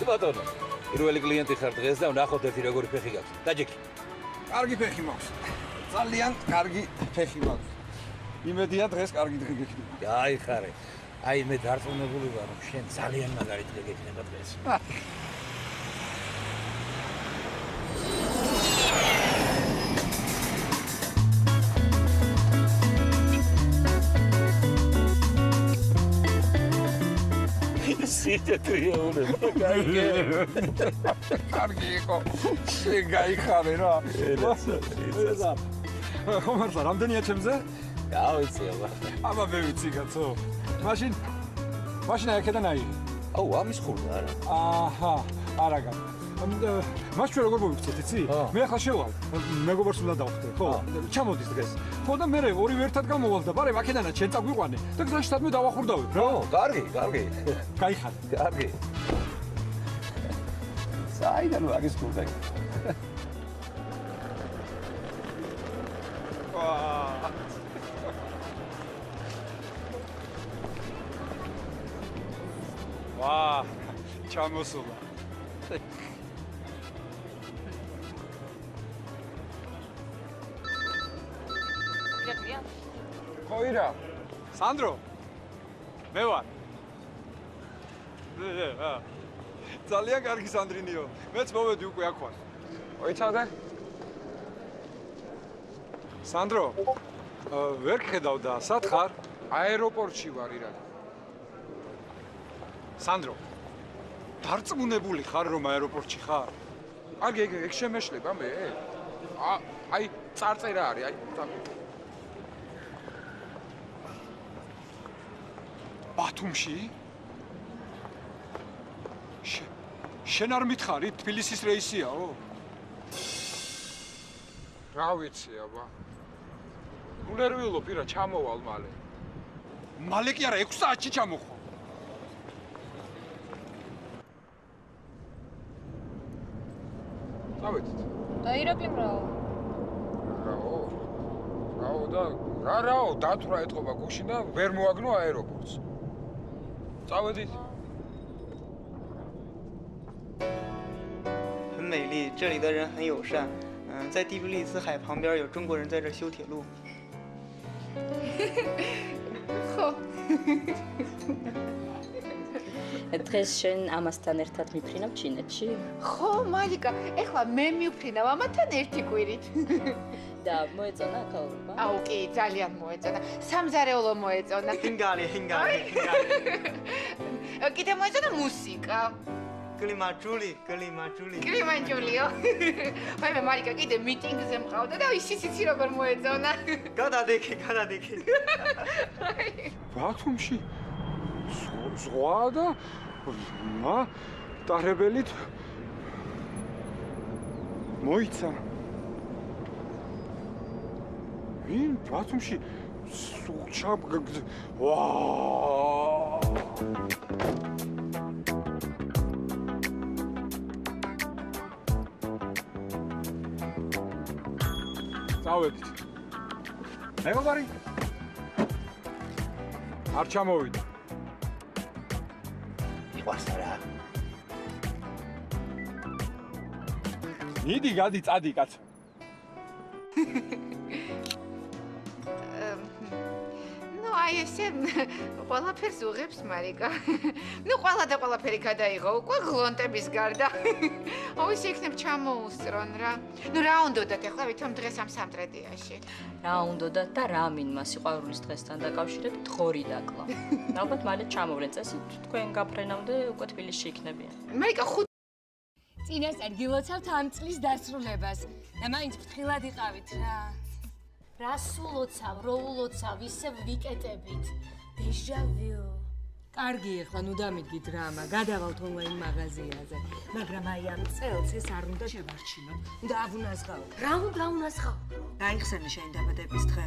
კი ბატონო. პირველი კლიენტი ხარ დღეს და ვნახოთ ერთი როგორი ფეხი გაქვს. დაჯექი. კარგი ფეხი მაქვს. ძალიან კარგი ფეხი მაქვს. იმედია დღეს კარგი დღე გექნება. გაიხარე. აი მე დარწმუნებული ვარ რომ შენ ძალიან მაგარი დღე გექნება დღეს. სიტე ტრიაულება გაიგე. კარგი იყო. გაიხარე რა. ერაცა. ხომ არ რამდენია ჩემზე? გავიცი აბა. აბა მე ვიცი კაცო. მაშინ მაშინ აქედან აი. აუ ამის ხურდა არა. აჰა, არა გან. მას ჩვენ როგორ მოვიქცეთ, იცი? მე ახლა შევალ. მეგობარს უნდა დავხვდე, ხო? ჩამოდის დღეს. ხო და მე ორივე ერთად გამოვალ და ბარე აქედანაც შენ წაგვიყვანე და გზაშთად მე დავახურდავებ, რა? ო, კარგი, კარგი. გაიხარე. კარგი. საიდან ვაგის ხურდა? ვაა. ვა, ჩამოსულა. ხოირა. სანდრო. მე ვარ. ძალიან კარგი სანდრინიო. მეც მოვედი უკვე აქ ვარ. ოიცავდე? სანდრო. ვერ ხედავ და სად ხარ? აეროპორტში ვარ ირა. სანდრო. დარწმუნებული ხარ რომ აეროპორტში ხარ? კარგი, ეგ შემეშლება მე. აი წარწერა არის, აი ბათუმში? შენ არ მითხარი თბილისის რეისიაო? რა ვიცი აბა. ნერვიულო პირა ჩამოვალ მალე. მალე კი არა 6 საათში ჩამოხვა. წავედით. დაირაკლიმრაო. რაო? რაო და რა რაო დათვრა ეთყობა გუშინ და ვერ მოაგნო აეროპორტს. წავედით. 很美丽，这里的人很友善。嗯，在第比利斯海旁边有中国人在这修铁路。 ხო. დღეს შენ ამასთან ერთად მიფრინავ ჩინეთში ხო, მალიკა, ეხლა მე მივფრინავ ამათან ერთი კვირით. და მოეწონა აქაურობა. აუ კი, ძალიან მოეწონა. სამზარეულო მოეწონა. ჰინგარი, ჰინგარი, ჰინგარი. კიდე მოეწონა მუსიკა. კლიმაჯული, კლიმაჯული. კლიმაჯულიო. ვაიმე მარიკა კიდე მიტინგზე მყავდა და ის ისიცი როგორ მოეწონა. გადადიქი, გადადიქი. ბათუმში ზღვა და მა ტარებელით მოიცა. ვინ ბათუმში სულჩა ვა წავედით. მეგობარი არ ჩამოვიდა. იყვარს რა. მიდი გადი წადი კაცო. აი ესე ყველაფერს უღებს მარიკა. ნუ ყველა და ყველაფერი გადაიღო უკვე გლონტების გარდა. აუ ის იქნებ ჩამოუსწრონ რა. ნუ რა უნდათ ახლა ვითომ დღეს ამ სამტრედიაში. რა უნდათ და რა მინმა სიყვარულის დღესთან დაკავშირებით თხორი დაკლა. ალბათ მალე ჩამოვლენ წესით თქვენ გაფრენამდე უკვე თბილისში იქნებიან. მარიკა ხუთ წინასწარ გილოცავთ ამ წლის დასრულებას და მაინც ფრთხილად იყავით რა. რა სულოცავ, რო ულოცავ, ისე ვიკეტებით. დეჟა ვიუ. კარგი, ახლა ნუ დამიდგი დრამა, გადავალთ ონლაინ მაღაზიაზე. მაგრამ აი ამ წელს ეს არ უნდა შევარჩინოთ. უნდა ავნაზღაო. რა უნდა უნასხავ? დაიხსენე შენ დაბადების დღე.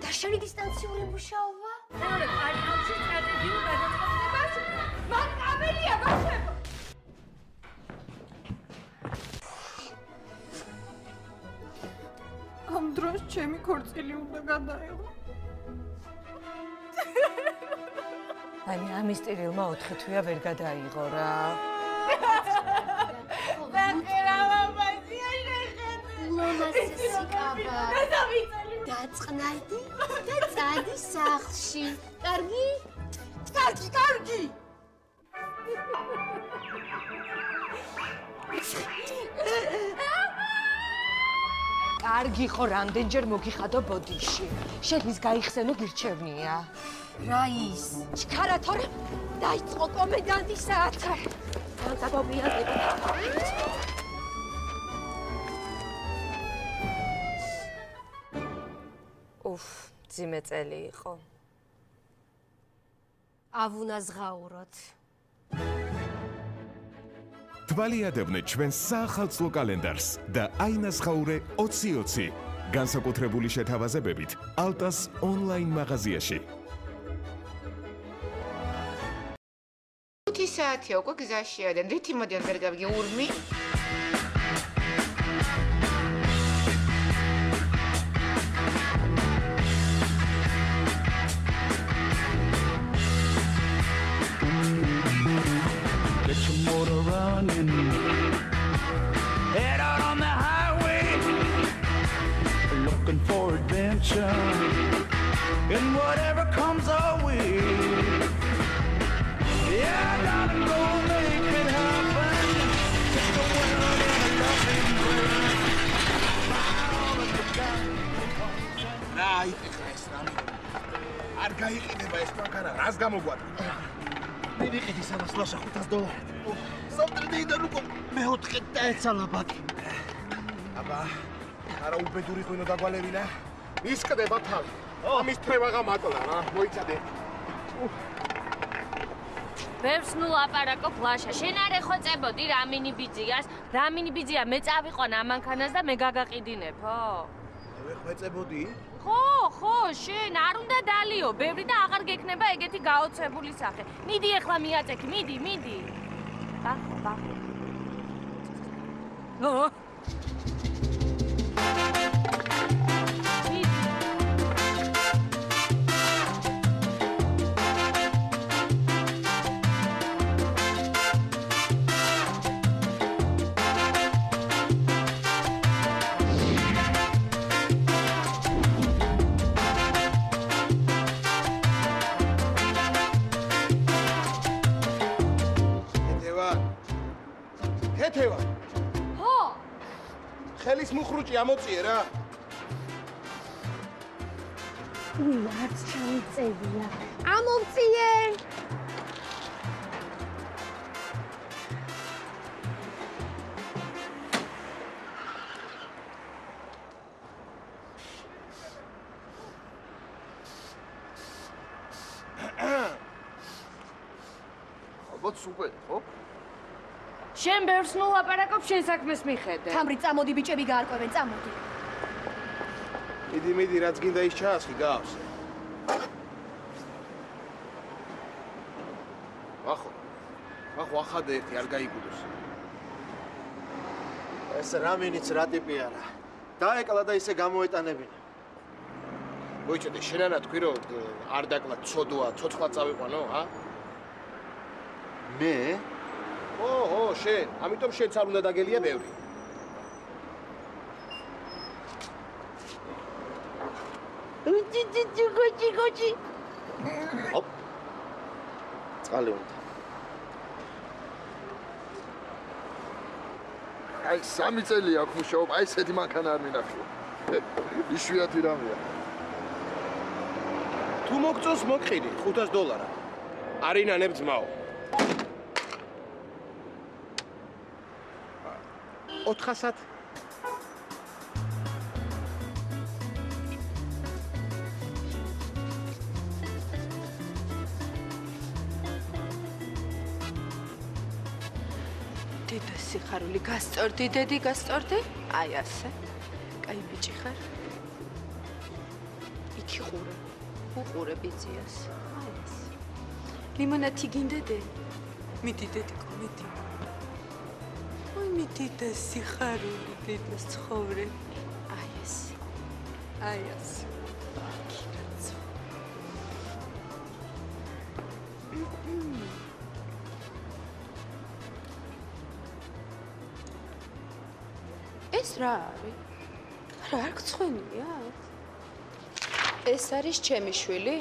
და შენი დისტანციური მუშაობა? მეორე პარიალში სტრატეგიულ გადაწყვეტილებას მან კამერია ბავშვებო. ამ დროს ჩემი ქორწილი უნდა გადაეღო. აი ამის ტირილმა 4 თვეა ვერ გადაიღო რა. ლოლას სიკაბა. დაწყნარდი და წადი სახლში. კარგი? კარგი, კარგი. კარგი ხო რამდენჯერ მოგიხადო ბოდიში. შენ ის გაიხსენო გირჩევნია. რა ის? ჩქარა თორე დაიწყო კომენდანტის საათი. დაგობიაზები. უფ, ძიმე წელი იყო. ავუნაზღაუროთ. თვალიადებნე ჩვენს საახალწლო კალენდარს და აინასხაურე 2020 განსაკუთრებული შეთავაზებებით ალტას ონლაინ მაღაზიაში. 5 საათია უკვე გზაშია და რითი მოდიან ვერ გავიგე ურმი? არ გაიყიდება ეს მანქანა, რას გამოგვატყდა? მივიყიდი სადაც ლაშა 500 დოლარი. სამტრედიდან უკვე მეოთხე დაეცალა ბაკი. აბა, არა უბედური ღვინო დაგვალევინა. ისკდება თავი. ამის თრევა გამატლა რა, მოიცადე. ბევრს ნუ ლაპარაკობ ლაშა. შენ არ ეხვეწებოდი რამინი ბიძიას? რამინი ბიძია მე წავიყვან ამანქანას და მე გაგაყიდინებ, ხო? ხო, ხო, შენ არ უნდა დალიო, ბევრი და აღარ გექნება ეგეთი გაოცებული სახე. მიდი ახლა მიაწექი, მიდი, მიდი. ბახო, ბახო. ო ქეთევა. ხო? ხელის მუხრუჭი ამოწიე რა. უი, არც ჩამიწევია. ამომწიე. შენ ბევრს ნუ ლაპარაკობ შენ საქმეს მიხედე. თამრი წამოდი ბიჭები გაარკვევენ, წამოდი. მიდი, მიდი, რაც გინდა ის ჩაასხი, გაავს. ახო. ახო ახადე ერთი არ გაიგულოს. ეს რამინიც რა ტიპი არა. დაეკლა და ისე გამოეტანებინა. მოიჭედე, შენანა თქვი რომ არ დაკლა ცოდვა, ცოცხლა წავიყვანო, ა? მე? ო, ო, შენ, ამიტომ შენც არ უნდა დაგელია ბევრი. უჩიჩი გოჩი გოჩი. ოპ. წყალი უნდა. აი სამი წელი აქვს მუშაობა, აი ესეთი მანქანა არ მინახია. იშვიათი რამეა. თუ მოგწონს მოგყიდი 500 დოლარა. არინანებ ძმაო. 400 დედა სიხარული გასწორდი, დედი გასწორდი? აი ასე. კაი ბიჭი ხარ? იქი ყურე. უყურე ბიძიას. აი ასე. ლიმონათი გინდა დე? მიდი დედიკო, მიდი. Ой, მიდი და სიხარული დედას ცხოვრე. აი ასე. აი კაცო. ეს რა არის? რა არ გწვენია? ეს არის ჩემი შვილი?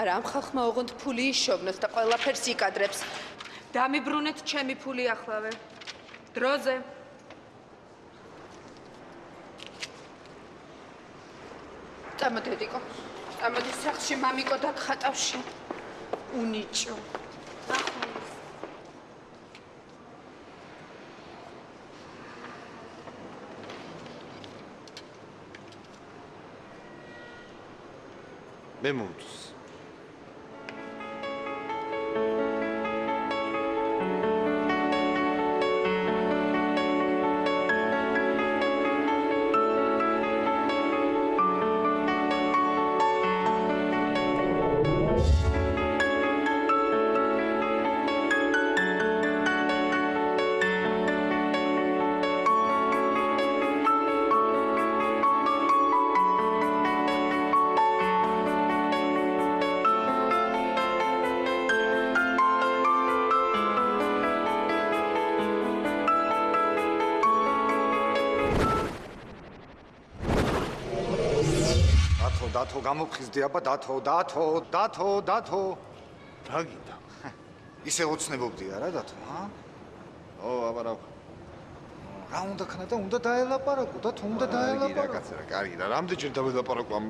არა, ამ ხალხმა ოღონდ ფული იშოვნოთ და ყველაფერს იკადრებს. დამიბრუნეთ ჩემი ფული ახლავე. დროზე. წამოდედიკო. წამოდი სახლში მამიკო დაგხატავში. უნიჭო. ახლა მე მომწს დათო, გამოფხიზდი აბა დათო, დათო, დათო, დათო. რა გინდა? ისე ოცნებობდი არა დათო, ჰა? ო, აბა რა რა უნდა ქნა და უნდა დაელაპარაკო და თუ უნდა დაელაპარაკო. დაელაპარაკო. კაცი რა, კარგი და რამდენჯერ დაველაპარაკო ამ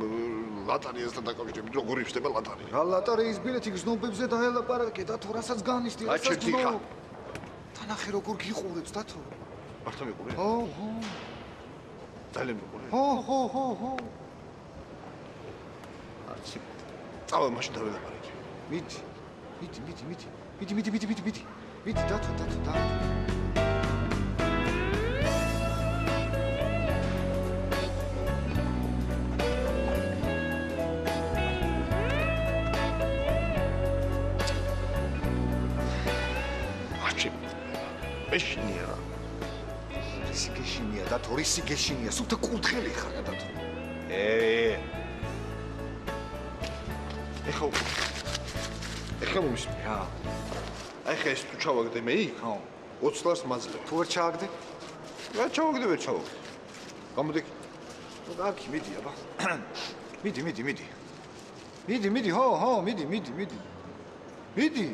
ლატარიასთან დაკავშირებით, როგორ იფშდება ლატარია? რა ლატარიის ბილეთი გზნობებზე დაელაპარაკე და თუ რასაც განისდი, რა რასაც გზნობ. თანახე როგორ გიყურებს დათო. მართლა მიყურე? ო, ხო. ძალიან მიყურე. ხო, ხო, ხო, ხო. წავა მაშინ დაველაპარაკე. მიდი. მიდი, მიდი, მიდი. მიდი, მიდი, მიდი, მიდი, მიდი. მიდი დათო, დათო, დათო. რა. რისი გეშინია დათო, რისი გეშინია? სულთა კურთხელი ხარ რა დათო. ე რა აი ხა ეს თუ ჩავაგდე მე იქ ხო 20 ლარს მაძლევ თუ ვერ ჩააგდე რა ჩავაგდე ვერ ჩავაგდე გამოდი ნუ გაკი მიდი აბა. მიდი მიდი მიდი. მიდი მიდი ჰო ჰო მიდი მიდი მიდი. მიდი.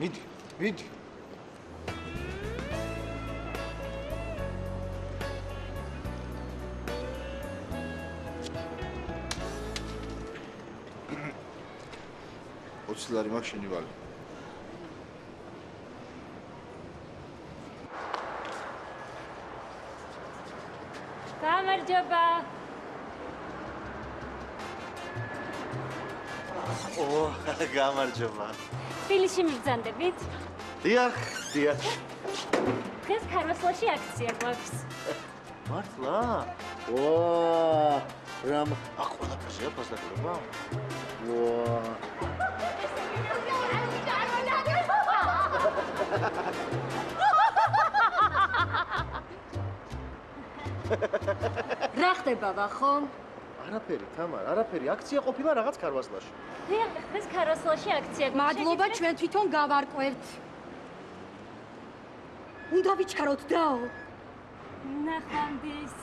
მიდი მიდი ოცი ლარი მაქვს შენი ვალი გამარჯობა. ო, გამარჯობა. თბილისში მიგზანდებით? დიახ, დიახ. დღეს ქარვასლაში აქცია გვაქვს. მართლა? ვა! რამ აქ ყველაფერზეა ფასდაკლება? ვა! რა ხდება ვახო? არაფერი, თამარ, არაფერი. აქცია ყოფილა რაღაც ქარვასლაში. დიახ, დღეს ქარვასლაში აქცია მადლობა, ჩვენ თვითონ გავარკვევთ. უნდა ვიჩქაროთ დაო. ნახვამდის.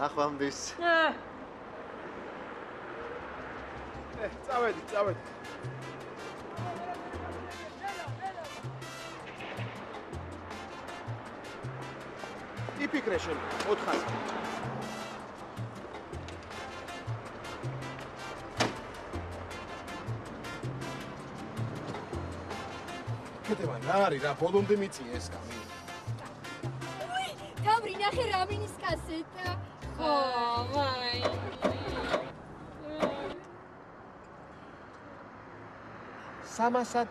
ნახვამდის. ე, წავედი, წავედი. იფიქრე შენ 400. აკეთება რა არის რა ბოლომდე მიწია ეს კამი თავრი ნახე რამინის კასეტა. ხო, ვაი. სამასად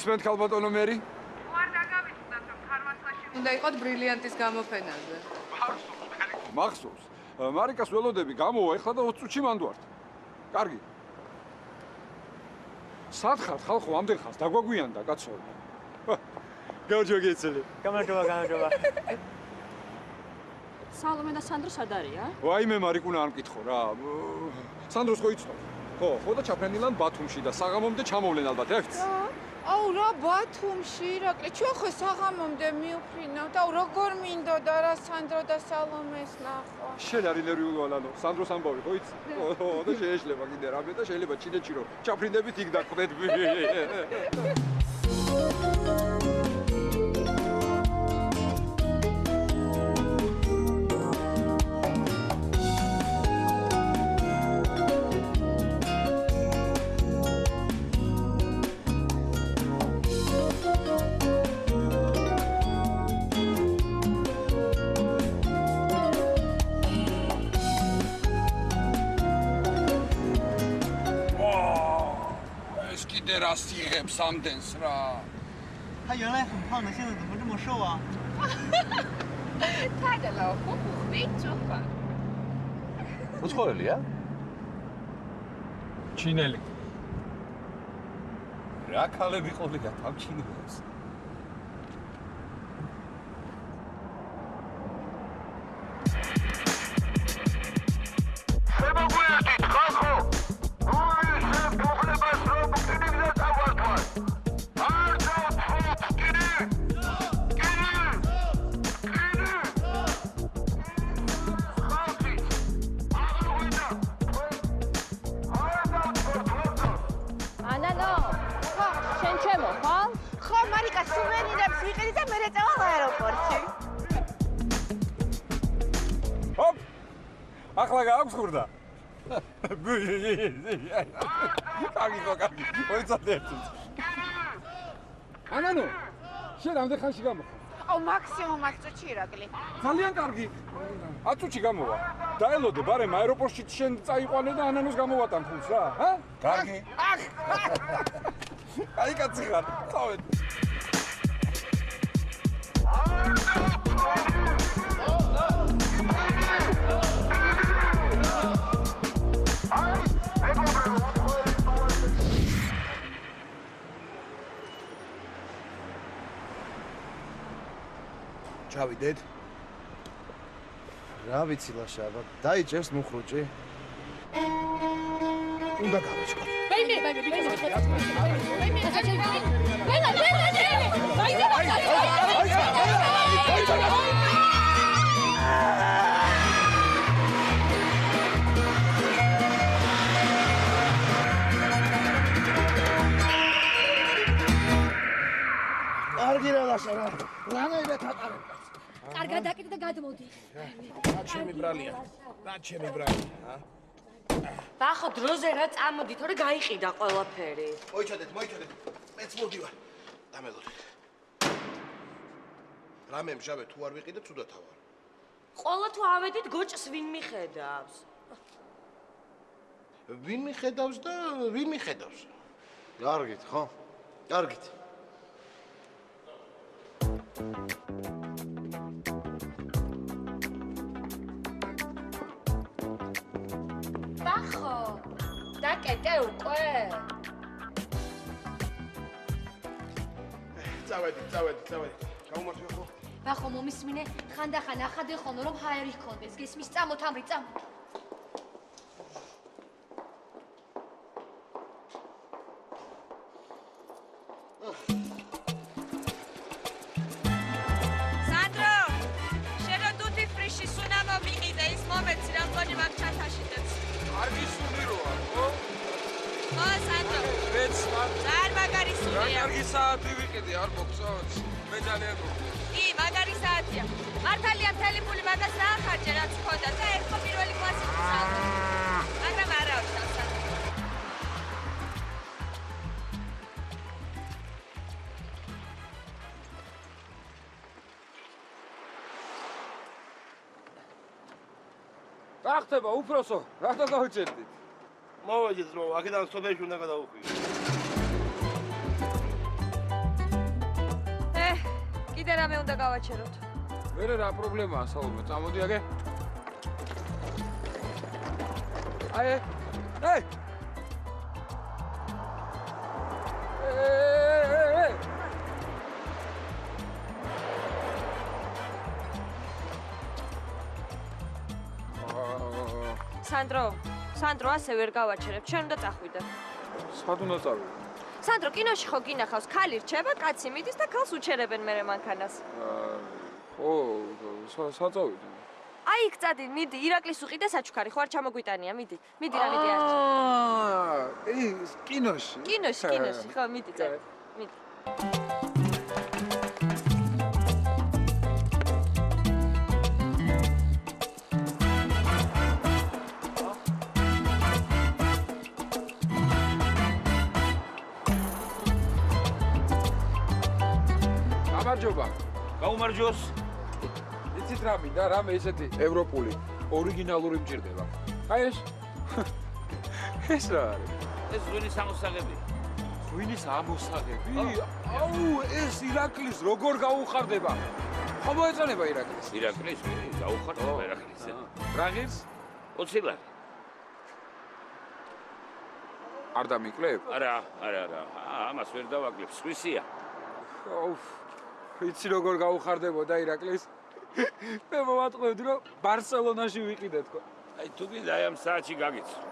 გისმენთ ქალბატონო მერი? უარ დაგავიწყდათ, რომ ქარვასლაში უნდა იყოთ ბრილიანტის გამოფენაზე. მახსოვს. ა, მარიკას ველოდები გამოვა ეხლა და 20 წუთში მანდ ვართ. კარგი. სათხართ ხალხო ამდენ ხალხს დაგვაგვიანდა კაცო. გაუჯოგეცელი. გამარჯობა, გამარჯობა. სალომე და სანდრო სად არიან? ვაიმე მარიკუნა არ მკითხო რა. სანდროს ხო იცნო? ხო, ხო და ჩაფრენილან ბათუმში და საღამომდე ჩამოვლენ ალბათ, ერთ. აუ რა ბათუმში ირაკლი ჩვენ ხო საღამომდე მიუფრინავთ აუ როგორ მინდოდა რა სანდრო და სალომეს ნახვა შენ არის ნერვიულ ვალანო, სანდროს ამბავი ხო იცი? ხო, და შეიძლება კიდე რამე და შეიძლება ჩინეთში რომ ჩაფრინდებით იქ დაკვდეთ. კიდე რა სიღებს ამდენს რა. 他原来很胖的，现在怎么这么瘦啊？他的老婆不会做饭 უცხოელია? ჩინელი. რა ქალები ყოლია თავ მოიცადე ერთ. ანანო, შენ რამდენ ხანში გამოხარ? აუ მაქსიმუმ 10 წუთში ირაკლი ძალიან კარგი. 10 წუთში გამოვა. დაელოდე, ბარემ აეროპორტში შენ წაიყვანე და ანანოს გამოვატან ფულს რა, ჰა? კარგი. აი კაცი ხარ. წავედ. ჩავიდეთ რა ვიცი ლაშა აბა დაიჭერს მუხრუჭი უნდა გავიწყო ვაიმე, ვაიმე, ვაიმე, ვაიმე, ვაიმე, კარგი რა ლაშა რა რანაირად ატარებ კარგად დაკიდე და გადმოდი. რა ჩემი ბრალია. რა ჩემი ბრალია ბახო დროზე რა წამოდი, თორე გაიყიდა ყველაფერი. მოიჩადეთ მოიჩადეთ მეც მოდივარ დამელოდეთ. რამე მჟავე თუ არ ვიყიდე თუდათა ვარ ყოლა თუ ავედით გოჭს ვინ მიხედავს? ვინ მიხედავს და ვინ მიხედავს? კარგით ხო? კარგით აკეტე უკვე? წავედი, წავედი, წავედი. გამომართვე ხო? ბახო მომისმინე, ხანდახან ახადე ხოლმე რომ ჰაერი ხონდეს. გესმის წამოთ ამრი წამ. რა ხდება უფროსო? რატო გავიწერდით? მოვედი ძმო, აქედან სოფელში უნდა გადავუხვიო. ე, კიდე რამე უნდა გავაჩეროთ. მერე რა პრობლემაა საუბრო? წამოდი აგე. აი, აი. სანდრო ასე ვერ გავაჩერებ. ჩვენ უნდა წახვიდე. სად უნდა წავიდე? სანდრო, კინოში ხო გინახავს, ქალი რჩება, კაცი მიდის და ქალს უჩერებენ მერე მანქანას. აა, ხო, სა- საწავიდე. აი, იქ წადი, მიდი, ირაკლის უყიდე საჩუქარი, ხო არ ჩამოგვიტანია, მიდი. მიდი რა მიდი არ. აა, ი, კინოში. კინოში, კინოში, ხო, მიდი წადი. მიდი. გაუმარჯოს. იცით რა მინდა, რამე ესეთი ევროპული, ორიგინალური მჭირდება. აი ეს. ეს რა არის? ეს ღვინის ამოსაღები. ღვინის ამოსაღები? აუ, ეს ირაკლის როგორ გაუხარდება? ხო მოეწონება ირაკლის? ირაკლის გაუხარდება ირაკლის. რა ღირს? 20 ლარი. არ დამიკლებ? არა, არა, არა. ამას ვერ დავაკლებ, სხვისია. აუ, ვიცი როგორ გაუხარდებოდა ირაკლის? მე მომატყუებდი რომ ბარსელონაში ვიყიდე თქო. აი თუ გინდა აი ამ საათში გაგიცნო.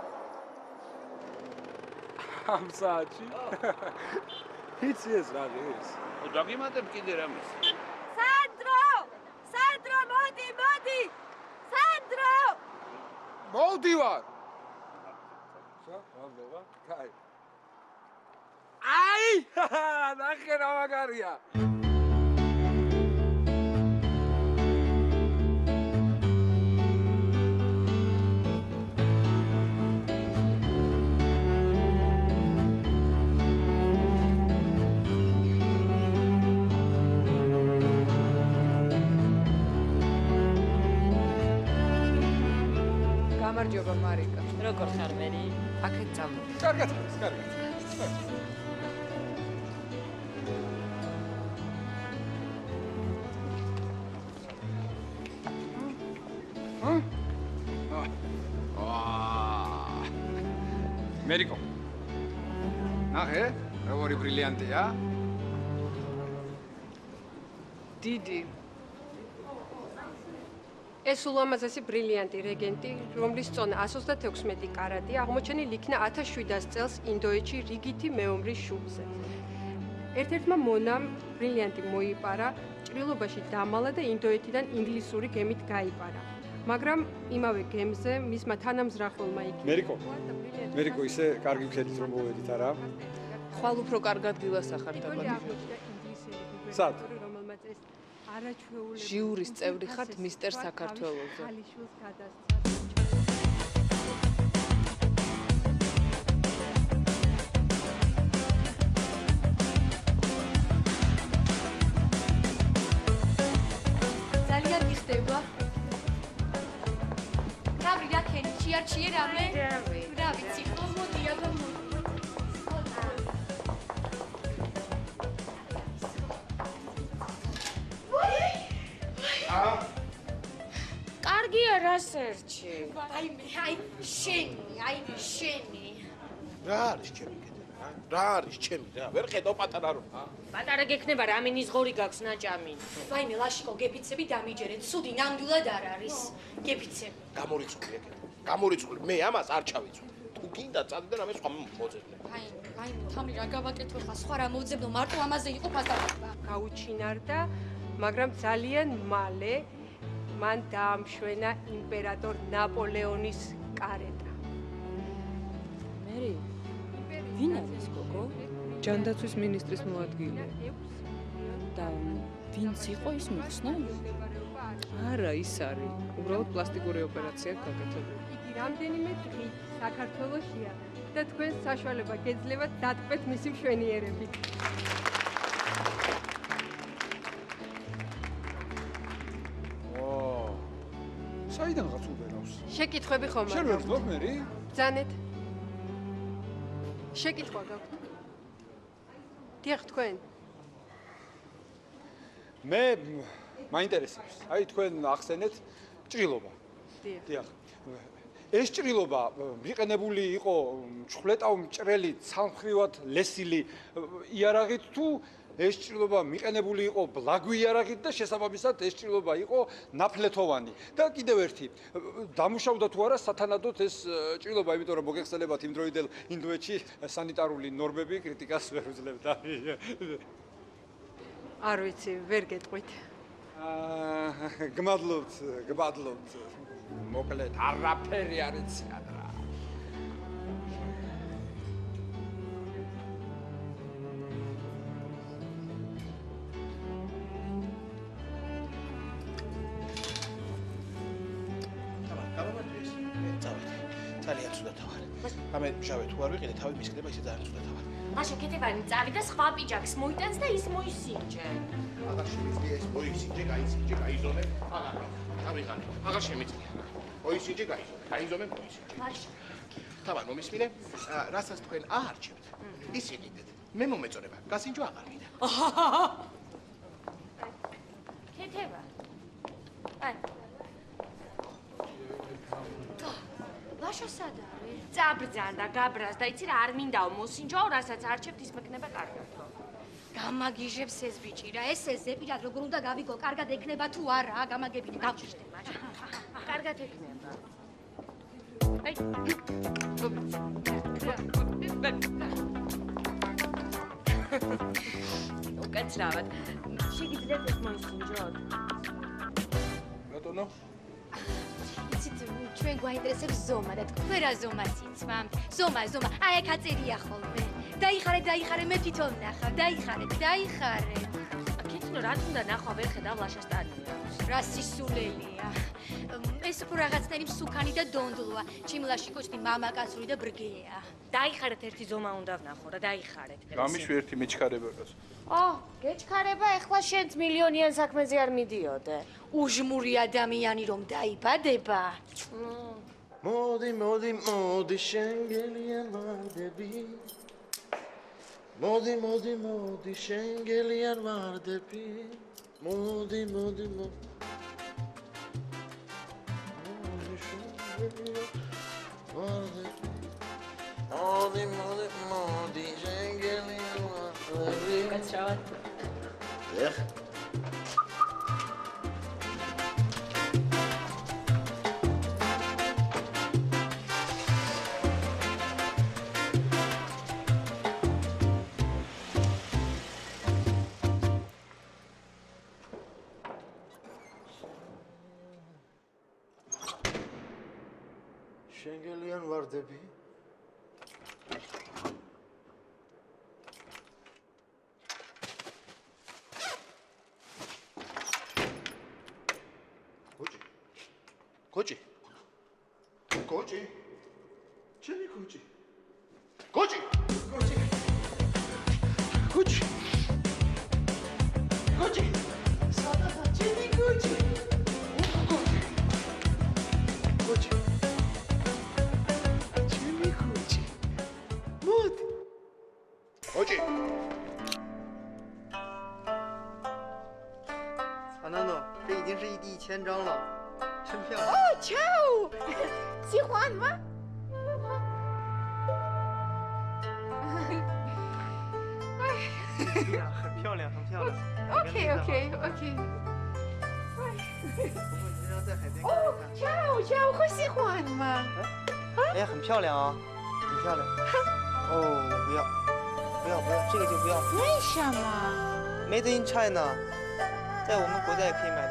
ამ საათში? იცი ეს რა ღირს? დაგიმატებ კიდე რამეს. სანდრო! სანდრო, მოდი, მოდი! სანდრო! მოვდივარ. სა, მომდება? კაი. აი! ნახე რა მაგარია. გამარჯობა მარიკა. როგორ ხარ მერი? აქეთ წამო. კარგად, კარგად. მერიკო. ნახე, როგორი ბრილიანტია. დიდი. ეს ულამაზესი ბრილიანტი რეგენტი, რომლის წონა 136 კარატია, აღმოჩენილი იქნა 1700 წელს ინდოეთში რიგითი მეომრის შუბზე. ერთ-ერთმა მონამ ბრილიანტი მოიპარა, ჭრილობაში დამალა და ინდოეთიდან ინგლისური გემით გაიპარა. მაგრამ იმავე გემზე მისმა თანამზრახველმა იქ მერიკო. მერიკო ისე კარგი გქედით რომ მოვედით არა? ხვალ უფრო კარგად გილასახარ დაბალი. ინგლისელი სად? არაჩვეულებული ჟიურის წევრი ხართ მისტერ საქართველოზე. ქალიშვილს გადასცა. ძალიან გიხდება. რავი რა ქენი, ჩიარჩიე რამე? კარგია რა სერჩი? აი მე, აი შენი, აი შენი. რა არის ჩემი კიდე რა? არის ჩემი რა? ვერ ხედავ პატარა რომ ა? პატარა გექნება რა მინის ღორი გაქვს ნაჭამი. ვაიმე ლაშიკო გეფიცები დამიჯერეთ. სუდი ნამდვილად არ არის. გეფიცები. გამორიცხული ეგ. გამორიცხული მე ამას არ ჩავიცვი. თუ გინდა წადი და რამე სხვა მოძებნე. ვაიმე, ვაიმე, თამი რა გავაკეთო ხა სხვა რა მოძებნო, მარტო ამაზე იყო ფასდაობა. გაუჩინარდა, მაგრამ ძალიან მალე მან დაამშვენა იმპერატორ ნაპოლეონის კარეტა. მერი ვინ არის გოგო? ჯანდაცვის ministris მოადგილე. და ვინც იყო ის მოხსნა? არა, ის არის. უბრალოდ პლასტიკური ოპერაცია გაკეთებული. იგი რამდენიმე დღით საქართველოსია და თქვენ საშუალება გეძლევათ დატყვეთ მისი მშვენიერებით. საიდან რაღაც უბერავს შეკითხვები ხომ შენ ვერ ხდობ მერი ბძანეთ. შეკითხვა გაქვთ? დიახ, თქვენ. მე მაინტერესებს აი თქვენ ახსენეთ ჭრილობა დიახ. დიახ ეს ჭრილობა მიყენებული იყო ჩხლეტავ მჭრელი სამხრივად ლესილი იარაღით თუ ეს ჭრილობა მიყენებული იყო ბლაგვი იარაღით და შესაბამისად ეს ჭრილობა იყო ნაფლეთოვანი და კიდევ ერთი დამუშავდა თუ არა სათანადოდ ეს ჭრილობა იმიტომ რომ მოგეხსენებათ იმ დროიდელ ინდოეთში სანიტარული ნორმები კრიტიკას ვერ უძლებდა არ ვიცი, ვერ გეტყვით. აა გმადლობთ, გმადლობთ. მოკლედ არაფერი არ იციან რა. ამე შავე თუ არ ვიყიდე თავი მისკდება ისე ძალიან ვარ. მაშა კეთებანი წავიდა სხვა პიჯაკს მოიტანს და ის მოისინჯე. აღარ შემიძლია ეს მოისინჯე, გაისინჯე, გაიზომე. აღარ. ავიღალე. აღარ შემიძლია. მოისინჯე, გაიზომე. გაიზომე, მოისინჯე. მაშა თავარ მომისმინე, რასაც თქვენ აარჩევთ, ის იყიდეთ. მე მომეწონება, გასინჯო აღარ მინდა. კეთება. აი. ლაშა სად არის? წაბრძანდა, გაბრაზდა, იცი რა არ მინდაო მოსინჯო, რასაც არჩევთ ის მექნება კარგად. გამაგიჟებს ეს ბიჭი რა, ეს ეს ზეპირად როგორ უნდა გავიგო, კარგად ექნება თუ არა, გამაგებინე, გავჭიშდე მაშინ. კარგად ექნება. აი. უკაცრავად. შეგიძლიათ ეს მოისინჯოთ? ბატონო, იცით, ჩვენ გვაინტერესებს ზომა და თქვენ რა ზომას იცვამთ? ზომა, ზომა, აი აქ აწერია ხოლმე. დაიხარე, დაიხარე, მე თვითონ ნახავ, დაიხარე, დაიხარე. კეთილო, რა თუნდა ნახვა ვერ ხედავ ლაშასტანია. რა სისულელია. ეს უფრო რაღაცნაირი მსუქანი და დონდლოა. ჩიმლაში კოჩდი მამაკაცური და ბრგეა. დაიხარეთ ერთი ზომა უნდა ვნახო რა, დაიხარეთ. გამიშვი ერთი მეჩქარებას. ო, გეჩქარება, ეხლა შენც მილიონიან საქმეზე არ მიდიოდე. უჟმური ადამიანი რომ დაიბადება. მოდი, მოდი, მოდი, შენგელიან ვარდები. მოდი, მოდი, მოდი, შენგელიან ვარდები. მოდი, მოდი, მოდი. ვარდები. მოდი, მოდი, მოდი, შენგელიან ვარდები. Ciao a tutti. 真脏了，真漂亮。哦，巧，喜欢吗？对呀，很漂亮，很漂亮。OK OK OK。不过你这样在海边。哦，巧巧，我喜欢吗？哎，很漂亮啊，很漂亮。哦，我不要，不要不要，这个就不要。为什么？Made in China，在我们国家也可以买。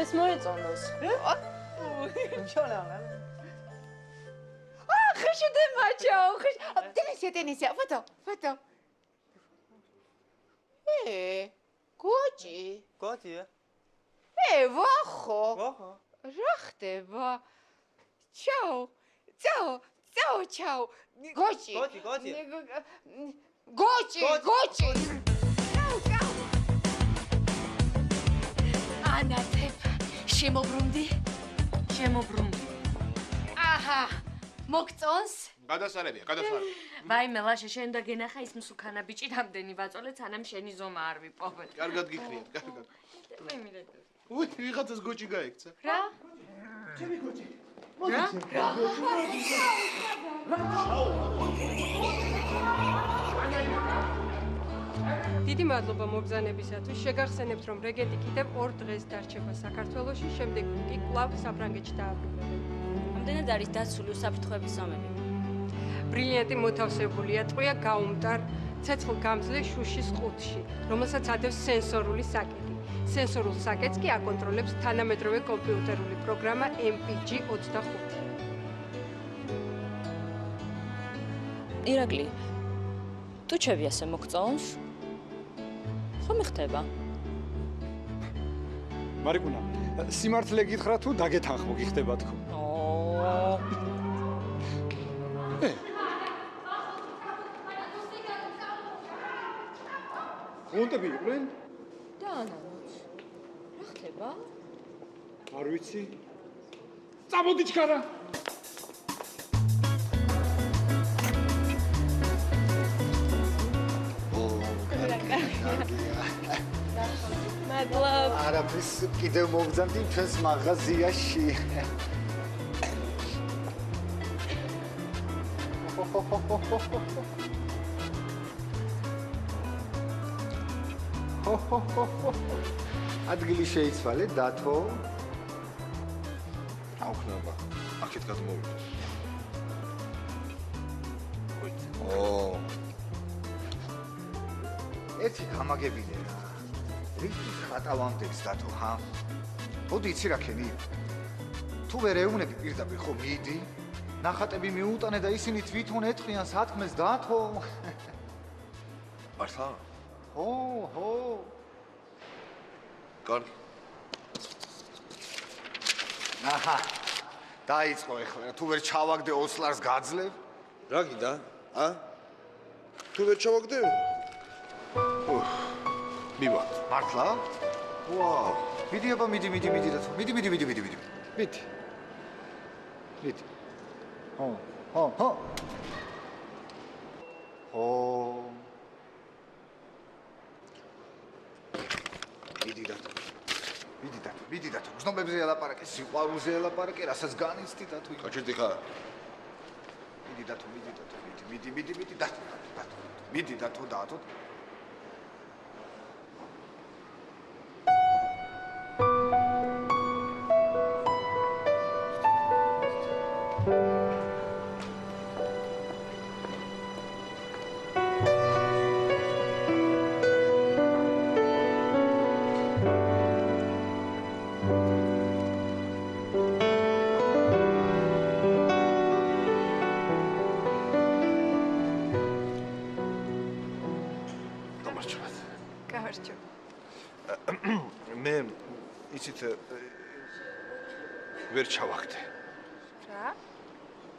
მეფეს მოეწონოს. ჩოლა. ах, ხში დემაჩო, ხში. დენესია, დენესია, ფოტო, ფოტო. ე, გოჯი. გოჯია. ე, ვახო. ვახო. რა ხდება? ჩაო. ჩაო, ჩაო, ჩაო. გოჯი. გოჯი, გოჯი. გოჯი, გოჯი. ჩაო, ჩაო. ანათე. შემოbrunდი შემოbrunდი აჰა მოგწონს? გადასარევია, გადასარევია. ვაიმე ლაშე შენ და გენახა ის მსუქანა ბიჭი რამდენი ვაწოლე სანამ შენი ზომა არ ვიპოვე კარგად გიქრიათ, კარგად. მე მირედი უი, ვიღაცას გოჭი გაიქცა. რა? ჩემი გოჭი. რა დიდი მადლობა მობზანებისათვის. შეგახსენებთ, რომ რეგენტი კიდევ 2 დღეს დარჩება საქართველოში, შემდეგ კი კვლავ საფრანგეთში დააბრუნებენ. ამდენად არის დაცული უსაფრთხოების ზომები. ბრილიანტი მოთავსებულია ტყვია გაუმტარ ცეცხლ გამძლე შუშის ყუთში, რომელსაც ადევს სენსორული საკედი. სენსორულ საკედს კი აკონტროლებს თანამედროვე კომპიუტერული პროგრამა MPG-25. ირაკლი, თუ ჩევი ასე მოგწონს? ხომ ხდება? მარიკუნა, სიმართლე გითხრა თუ დაგეთანხმო გიხდება თქო. ო ხუნტები იყვნენ? და ანანოც. რა ხდება? არ ვიცი. წამოდი ჩქარა. მადლობ. არაფრის კიდევ მოგზანდი ჩვენს მაღაზიაში. ადგილი შეიცვალე დათო. აუქნება. აქეთ გადმოვიდა. ო. ერთი გამაგებინე რა. ხატავამდებს დათო, ჰა? მოდი იცი რა ქენი. თუ ვერ ეუბნები პირდაპირ ხო მიდი. ნახატები მიუტანე და ისინი თვითონ ეთყიან სათქმეს დათო. მართლა? ო, ჰო. კარგი. აჰა. დაიწყო ეხლა, თუ ვერ ჩავაგდე ოსლარს გაძლევ? რა გინდა? ა? თუ ვერ ჩავაგდე? უჰ. მივა. მართლა? ვაუ. მიდი აბა, მიდი, მიდი, მიდი და თუ. მიდი, მიდი, მიდი, მიდი, მიდი. მიდი. მიდი. ჰო, ჰო, ჰო. ჰო. მიდი და მიდი და მიდი და გზნობებზე ელაპარაკე, სიყვარულზე ელაპარაკე, რასაც განიცდი და თუ. გაჩერდი ხარ? მიდი და თუ, მიდი და თუ, მიდი, მიდი, მიდი, მიდი და თუ, და თუ. მიდი და თუ, და თუ.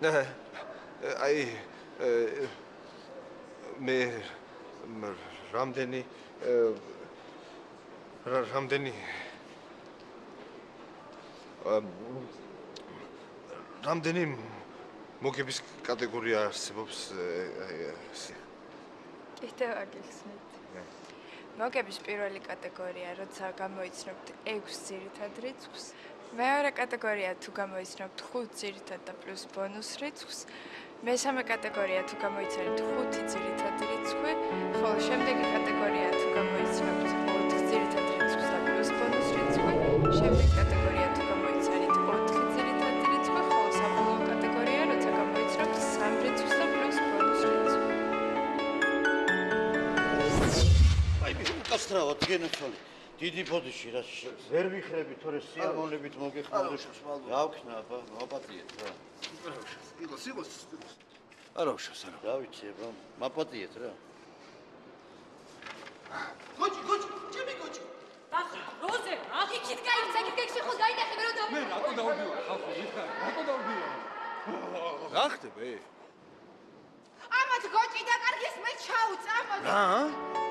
აი მე რამდენი რამდენი ამ, რამდენი მოგების კატეგორია არსებობს აი ესე? კიდევ აგიხსნით. მოგების პირველი კატეგორია, როცა გამოიცნობთ 6 ძირითად რიცხვს, მეორე კატეგორია თუ გამოიცნობთ 5 ძირითად და პლუს ბონუს რიცხვს, მესამე კატეგორია თუ გამოიცნობთ 5 ძირითად რიცხვი, ხოლო შემდეგი კატეგორია თუ გამოიცნობთ 4 ძირითად რიცხვს და პლუს ბონუს რიცხვი, შემდეგი კატეგორია თუ გამოიცნობთ 4 ძირითად რიცხვი, ხოლო საბოლოო კატეგორია როცა გამოიცნობთ 3 რიცხვს და პლუს ბონუს რიცხვი. აი მე უკასტრავად გენაცვალე დიდი ბოდიში რა ვერ ვიხრები თორე სიამოვნებით მოგეხმაროს გავქნა აბა მაპატიეთ რა. იგოს იგოს არა უშავს არა რა ვიცი აბა მაპატიეთ რა. გოჭი გოჭი ჩემი გოჭი ახლა როზე? აქ იქით გაიცა იქით გაიქცე ხო დაინახე მე რომ და მე რატო დავდივარ ხალხო მიხარ რატო დავდივარ რა ხდება ამათ გოჭი დაკარგეს მე ჩაუწა ამათ რა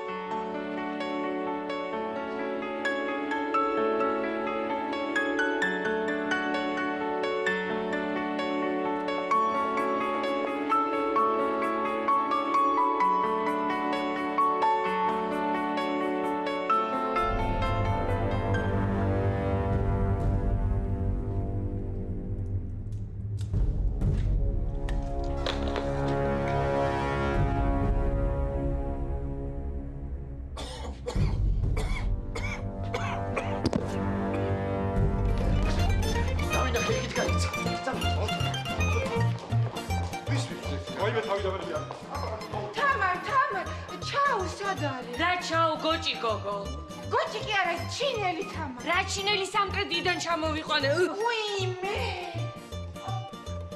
რა ჩინელი სამტრედიდან ჩამოვიყვანე? უიმე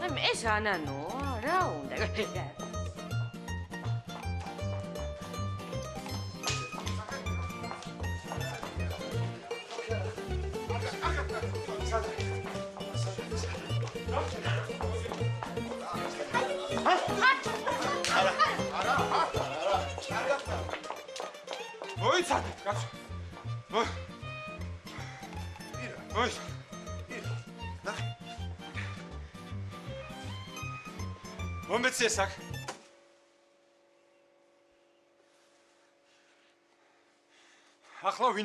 აი ეს ანანოა რა უნდა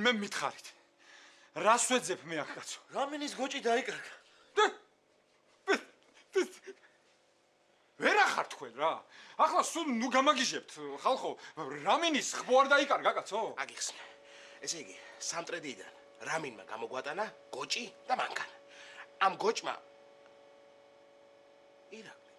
ვინმე მითხარით? რას ვეძებ მე აქ კაცო? რამინის გოჭი დაიკარგა ვერ ახარ თქვენ რა. ახლა სულ ნუ გამაგიჟებთ. ხალხო რამინის ხბო არ დაიკარგა კაცო. აგიხსნა. ესე იგი სამტრედიდან რამინმა გამოგვატანა გოჭი და მანქანა. ამ გოჭმა ირაკლი.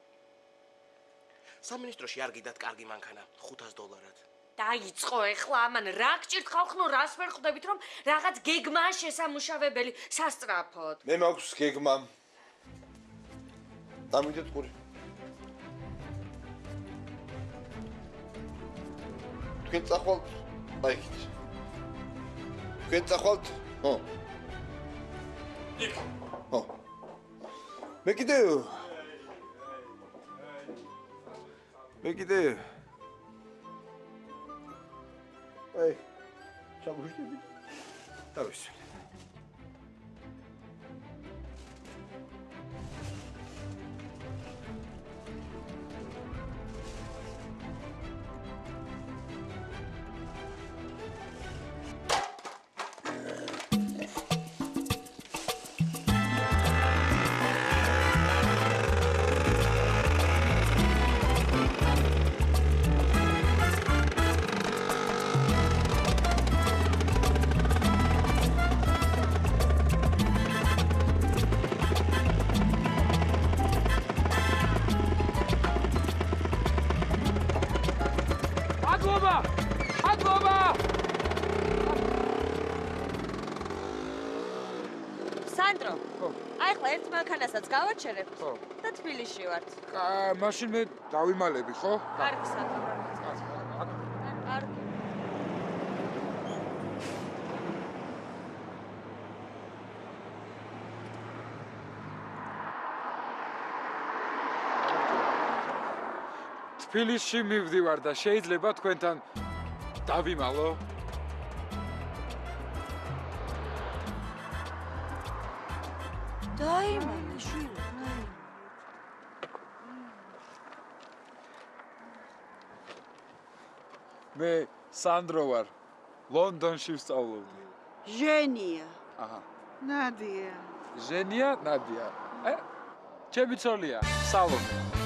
სამინისტროში არ გიდათ კარგი მანქანა 500 დოლარად დაიწყო ეხლა ამან რა გჭირთ ხალხნო რას ვერ ხვდებით რომ რაღაც გეგმაა შესამუშავებელი სასტრაფოდ მე მაქვს გეგმა დამიდეთ ყური თქვენ წახვალთ ბაიქით თქვენ წახვალთ ხო იქ ხო მე კიდე მე კიდე Ay, çavuş dedi. Tabii. გავაჩერებ და თბილისში ვართ. აა მაშინ მე დავიმალები ხო? კარგი სანდრო კარგი. თბილისში მივდივარ და შეიძლება თქვენთან დავიმალო სანდრო ვარ ლონდონში ვსწავლობდი ჟენია აჰა ნადია ჟენია, ნადია. ე? ჩემი ცოლია, სალომე.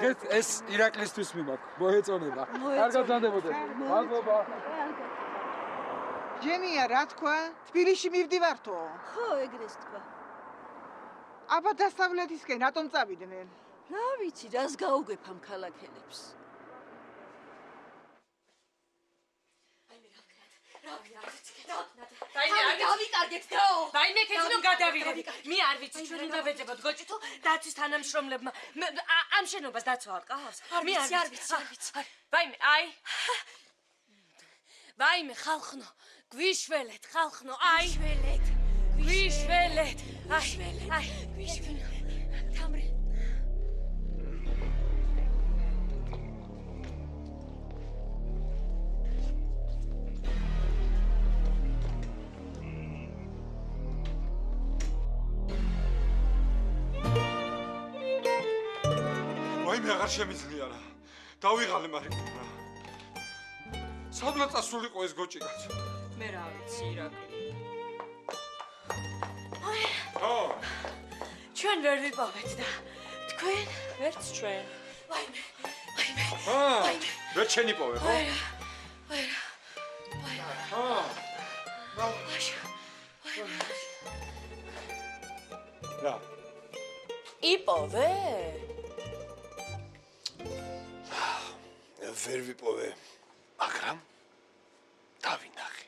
ნახეთ, ეს ირაკლისთვის მიმაქვს. მოეწონება. კარგად ზანდებოდეთ. მადლობა. ჯენია, რა თქვა? თბილისში მივდივართო. ხო, ეგრეს თქვა. აბა დასავლეთისკენ რატომ წავიდნენ? რა ვიცი, რას გაუგებ ამ ქალაქელებს? დაიმე არ დავიკარგეთ დრო. დაიმე ქეცნო გადავიდები. მე არ ვიცი ჩვენ უნდა ვეძებოთ გოჭი თუ დაცვის თანამშრომლებმა ამ შენობას დაცვა არ ყავს. არ მე ვიცი, არ ვიცი, არ ვიცი. ვაიმე, აი. ვაიმე ხალხნო, გვიშველეთ ხალხნო, აი. გვიშველეთ. გვიშველეთ. აი, აი, გვიშველეთ. შემიძლია რა. დავიღალე მარიკა რა. სადღაც წასულიყო ეს გოჭი კაცო. მე რა ვიცი, ირაკლი. ო, ჩვენ ვერ ვიპოვეთ და თქვენ ვერც ჩვენ. ვაიმე. აა, ვერ ჩენი პოვე ხო? ვაირა. ვაირა. აა, რა. იპოვე? ვერ ვიპოვე, მაგრამ დავინახე.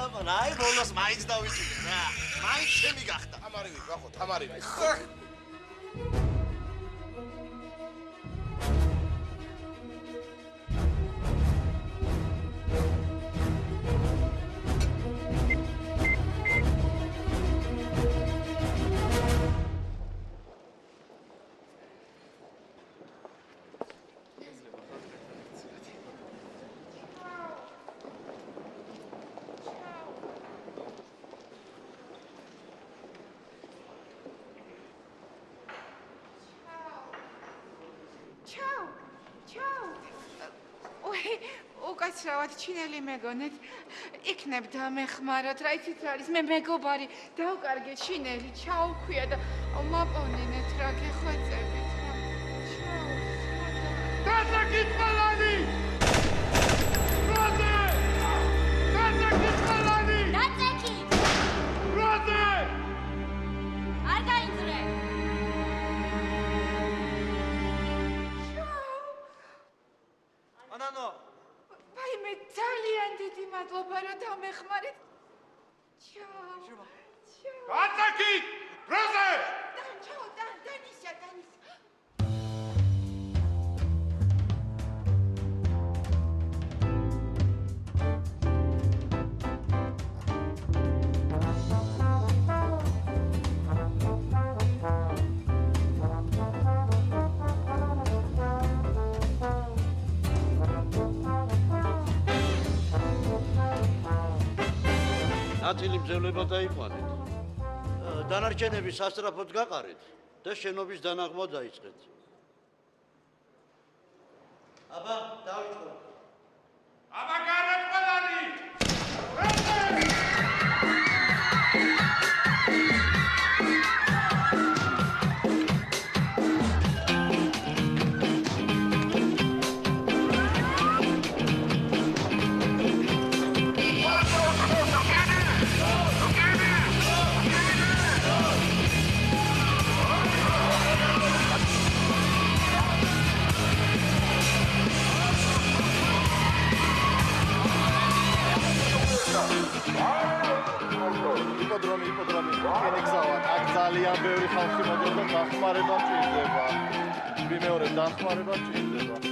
მაგრამ აი ბოლოს მაინც დავიცინე რა. მაინც ჩემი გახდა. თამარი ვიყო, ხო, ჩინელი მეგონეთ. იქნებ დამეხმაროთ, რა იცით რა არის? მე მეგობარი, დავკარგე ჩინელი, ჩაო ქვია და მაპონინეთ რა გეხვეწებით ნათილი მძევლება დაიყვანეთ. დანარჩენები სასწრაფოდ გაყარეთ და შენობის დანაღმვა დაიწყეთ. აბა, დავიწყო. აბა გარეთ ყველანი! ძალიან ბევრი ხალხი მოდიოდა და დახმარება მჭირდება. მეორე დახმარება მჭირდება.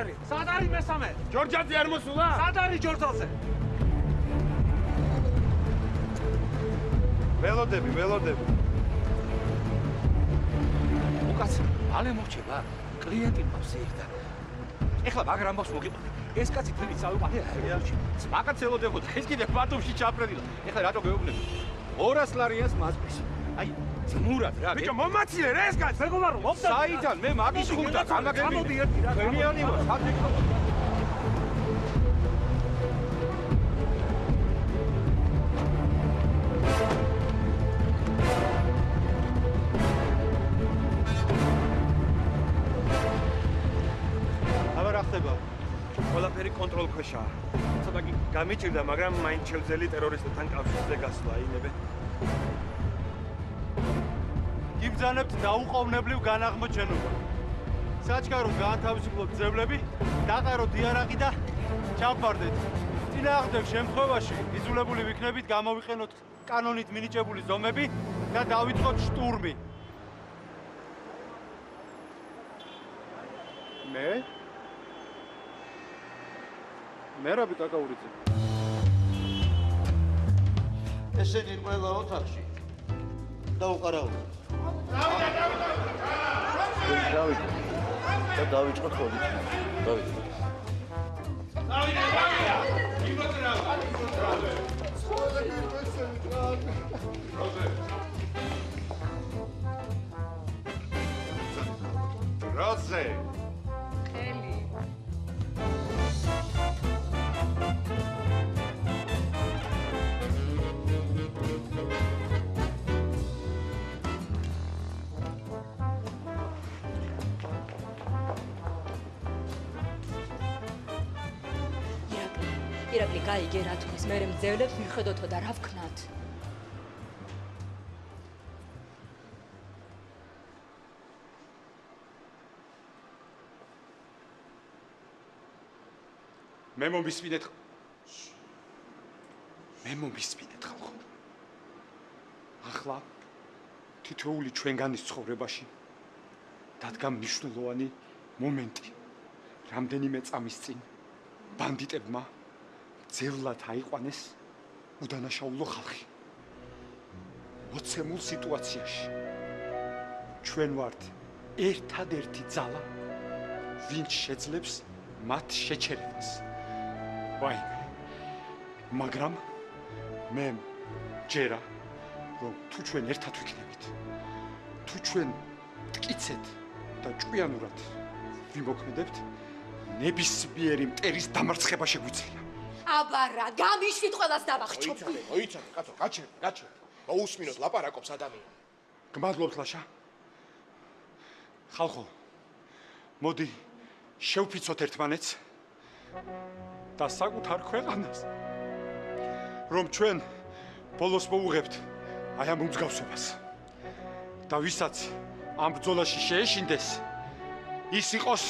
არის? სად არის მესამე? ჯორჯაძე არ მოსულა? სად არის ჯორჯაძე? ველოდები, ველოდები. უკაც მალე მოხდება კლიენტი მოვსიერ და ეხლა მაგრამ მას მოგიყვანე ეს კაცი თვით წავიყვანე აეროპორტში მაგაც ელოდებოდა ეს კიდე ბათუმში ჩაფრენილა ეხლა რატო გეუბნები 200 ლარიანს მასპის აი ძმურად რა ბიჭო მომაცილე რა ეს კაცი მეგობარო მოვდა საიდან მე მაგის ხუნდა გამაგები მო იქნება აბა რა ხდება? ყველაფერი კონტროლ ქვეშაა. ცოტა კი გამიჭირდა, მაგრამ მაინც შევძელი ტერორისტებთან კავშირზე გასვლა, აინებე. გიბძანებთ დაუყოვნებლივ განაღმოჩენობა. საჩქარო გაანთავისუფლოთ ძევლები, დაყაროთ იარაღი და ჩავფარდეთ. წინააღმდეგ შემთხვევაში იზოლებული ვიქნებით გამოვიყენოთ კანონით მინიჭებული ზომები და დავიწყოთ შტურმი. მე მერაბი კაკაურიძე. ესენი ყველა ოთახში დაუყარავთ. დავით. და დავიწყოთ ხოლმე. დავით. როზე ხელი გაიგე რა თქოს, მე მძევლებს მიხედოთო და რა ვქნათ? მე მომისმინეთ მე მომისმინეთ ხალხო. ახლა თითოეული ჩვენგანის ცხოვრებაში დადგა მნიშვნელოვანი მომენტი. რამდენიმე წამის წინ ბანდიტებმა ძევლად აიყვანეს უდანაშაულო ხალხი. მოცემულ სიტუაციაში. ჩვენ ვართ ერთადერთი ძალა ვინც შეძლებს მათ შეჩერებას. ვაიმე მაგრამ მე ჯერა რომ თუ ჩვენ ერთად ვიქნებით თუ ჩვენ ტკიცეთ და ჭკვიანურად ვიმოქმედებთ ნებისმიერი მტერის დამარცხება შეგვიძლია აბა რა, გამიშვით ყველას დავახჩობ. მოიცადე, მოიცადე, კაცო, გაჩერე, გაჩერე. მოусმინოთ ლაპარაკობს ადამიანი. გმადლობთ ლაშა ხალხო მოდი შევფიცოთ ერთმანეთს და საკუთარ ქვეყანას რომ ჩვენ ბოლოს მოუღებთ აი ამ უმსგავსებას და ვისაც ამ ბრძოლაში შეეშინდეს ის იყოს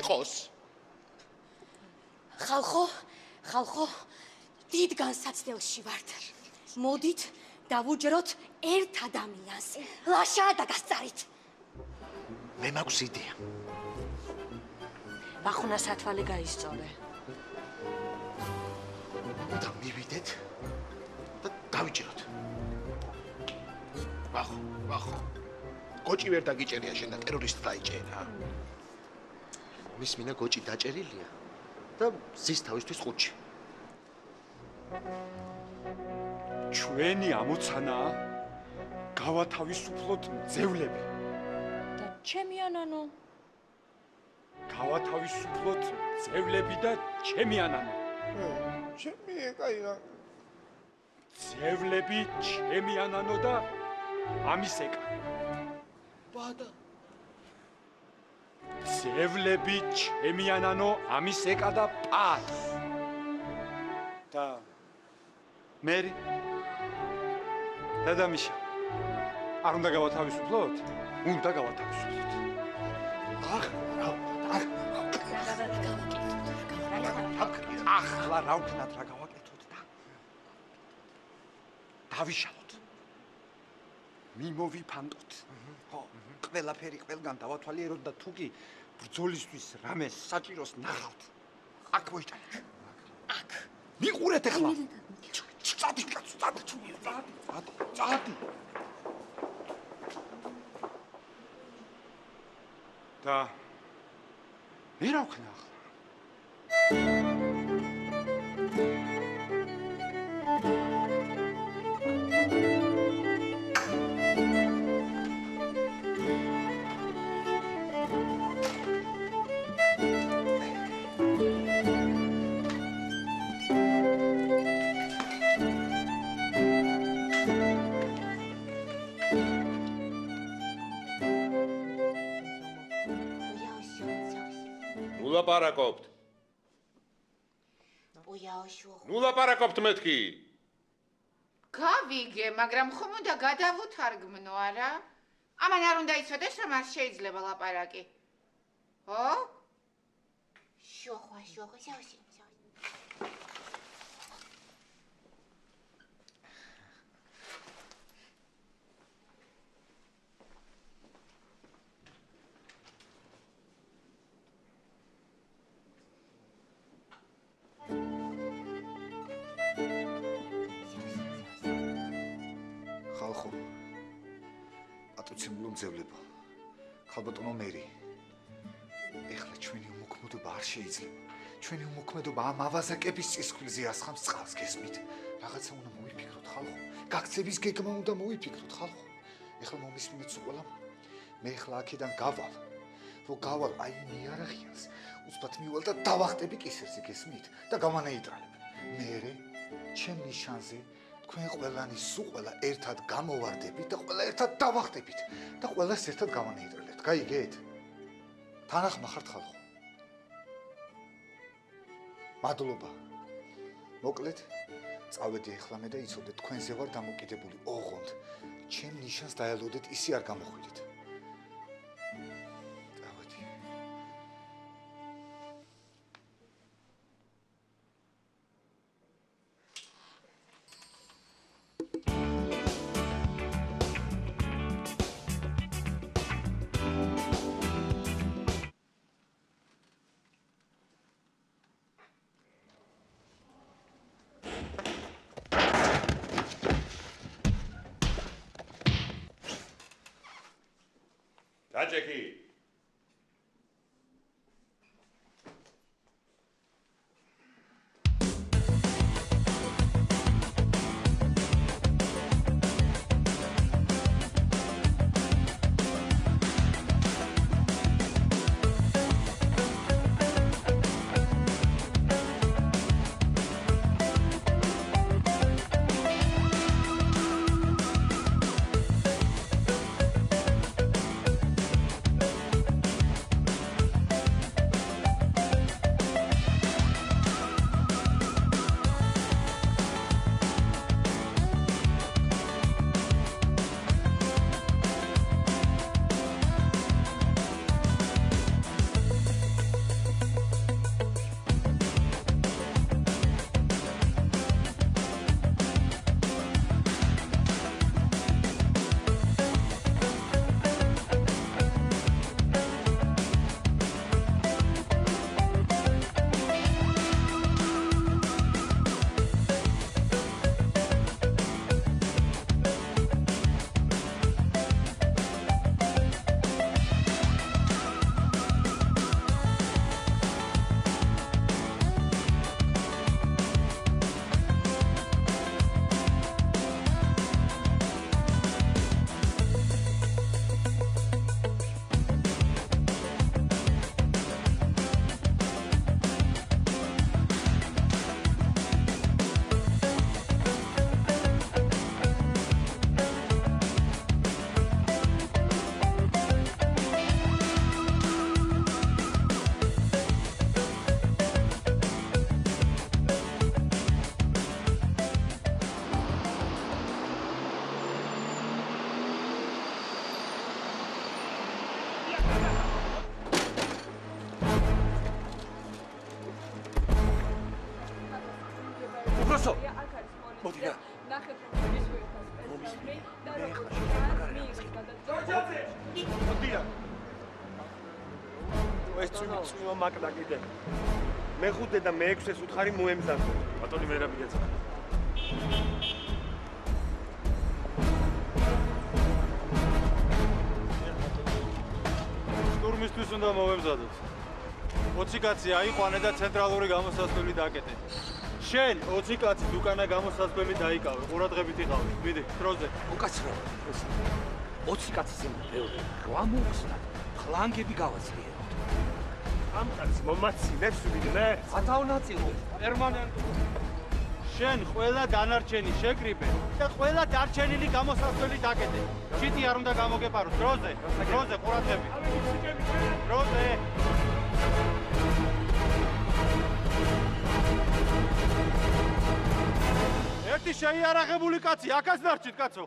იყოს ხალხო, ხალხო, დიდ განსაცდელში ვართ. მოდით დავუჯეროთ ერთ ადამიანს. ლაშა და გასწარით. მე მაქვს იდეა. ბახუნა სათვალე გაისწორე. და მივიდეთ და დავიჭიროთ. ვახო, ვახო. გოჭი ვერ დაგიჭერია შენ და ტერორისტ დაიჭერა. მის მინა გოჭი დაჭერილია და ზის თავისთვის ყუთში. ჩვენი ამოცანაა გავათავისუფლოთ ძევლები და ჩემი ანანო გავათავისუფლოთ ძევლები და ჩემი ანანო ჩემი ეკაი რა. ძევლები ჩემიანანო და ამისეკა. ბადა ძევლები ჩემიანანო ამისეკა და პას. და მერი დედამიშა არ უნდა გავათავისუფლოთ? უნდა გავათავისუფლოთ. ახ რა ახ ახლა რა ვქნათ რა გავაკეთოთ და დავიშალოთ. მიმოვიფანტოთ. ხო, ყველაფერი ყველგან დავათვალიეროთ და თუ კი ბრძოლისთვის რამე საჭიროს ნახავთ. აქ მოიჭრეთ. აქ. მიყურეთ ახლა. წადი, წადი, წადი, წადი, წადი. და მე რა ვქნა ახლა? ნუ ლაპარაკობთ მეთქი. გავიგე, მაგრამ ხომ უნდა გადავუთარგმნო, არა? ამან არ უნდა იცოდეს, რომ არ შეიძლება ლაპარაკი. ხო? შოხვა, შოხვა, შავში, არ შეიძლება. ჩვენი უმოქმედობა ამ ავაზაკების წისქვილზე ასხამს წყალს გესმით. რაღაცა უნდა მოვიფიქროთ ხალხო. გაქცების გეგმა უნდა მოვიფიქროთ ხალხო. ეხლა მომისმინეთ ყველამ. მე ეხლა აქედან გავალ. რომ გავალ აი მიარაღიას უცბად მივალ და დავახტები კისერზე გესმით და გამანეიტრალებ მერე ჩემ ნიშანზე თქვენ ყველანი სულ ყველა ერთად გამოვარდებით და ყველა ერთად დავახტებით და ყველას ერთად გამანეიტრალებთ. გაიგეთ? თანახმა ხართ ხალხო. მადლობა. მოკლედ, წავედი ახლა მე და იცოდეთ თქვენზე ვარ დამოკიდებული. ოღონდ ჩემ ნიშანს დაელოდეთ, ისი არ გამოხვიდეთ. მაკდა კიდე. მეხუთე და მეექვსეს უთხარი მოემზადო. ბატონი მერაბი გეცხა. შტურმისთვის უნდა მოვემზადოთ. 20 კაცი აიყვანე და ცენტრალური გამოსასვლელი დაკეტე. შენ 20 კაცი უკანა გამოსასვლელი დაიკავე. ყურადღებით იყავი. მიდი, დროზე. უკაცრავ. 20 კაცის იმ ბევრი. რა მოხსნა? ხლანგები გავაძლიეროთ. ამ კაცს მომაცილებს ვინმე? ათავნაწილო. პერმანენტულად. შენ ყველა დანარჩენი შეკრიბე და ყველა დარჩენილი გამოსასვლელი დაკეტე. შიტი არ უნდა გამოგეპაროს. დროზე. დროზე ყურადღებით. დროზე. ერთი შეიარაღებული კაცი, აქაც დარჩით, კაცო.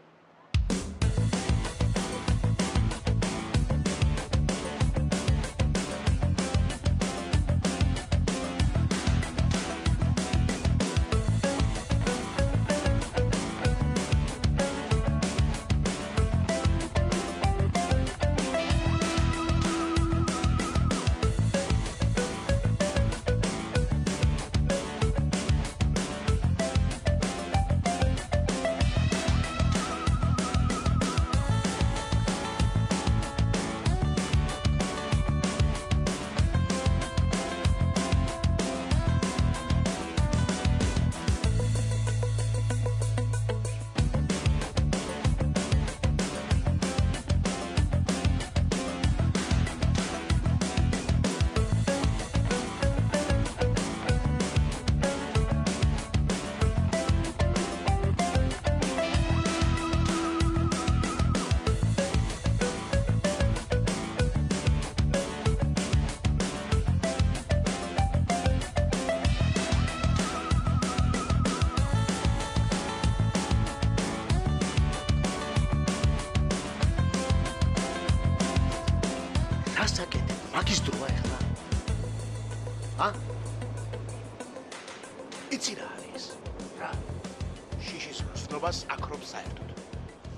შიშის მსნობას აკრობს საერთოდ.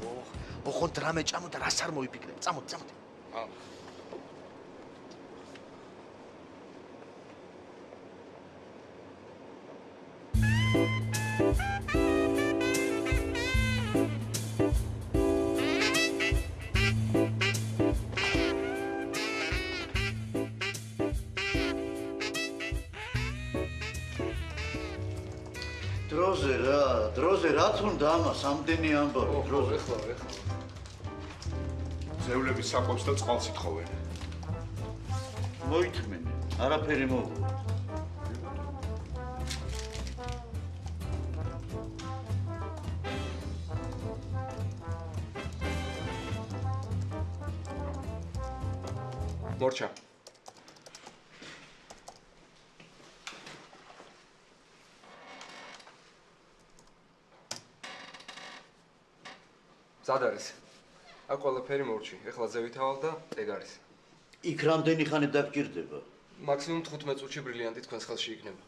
ოხ, ოხონდ რამე ჭამო და რას არ მოიფიქრებ? წამოდი, წამოდი. ა. უნდა ამას ამდენი ამბავი, დროზე. ეხლა, ეხლა. ზევლები საკვებს და წყალს ითხოვენ. მოითმენე, არაფერი მოუღო. ყველაფერი მორჩი. ეხლა ზევითავალ და ეგ არის. იქ რამდენი ხანი დაგჭირდება? მაქსიმუმ 15 წუთში ბრილიანტი თქვენს ხელში იქნება.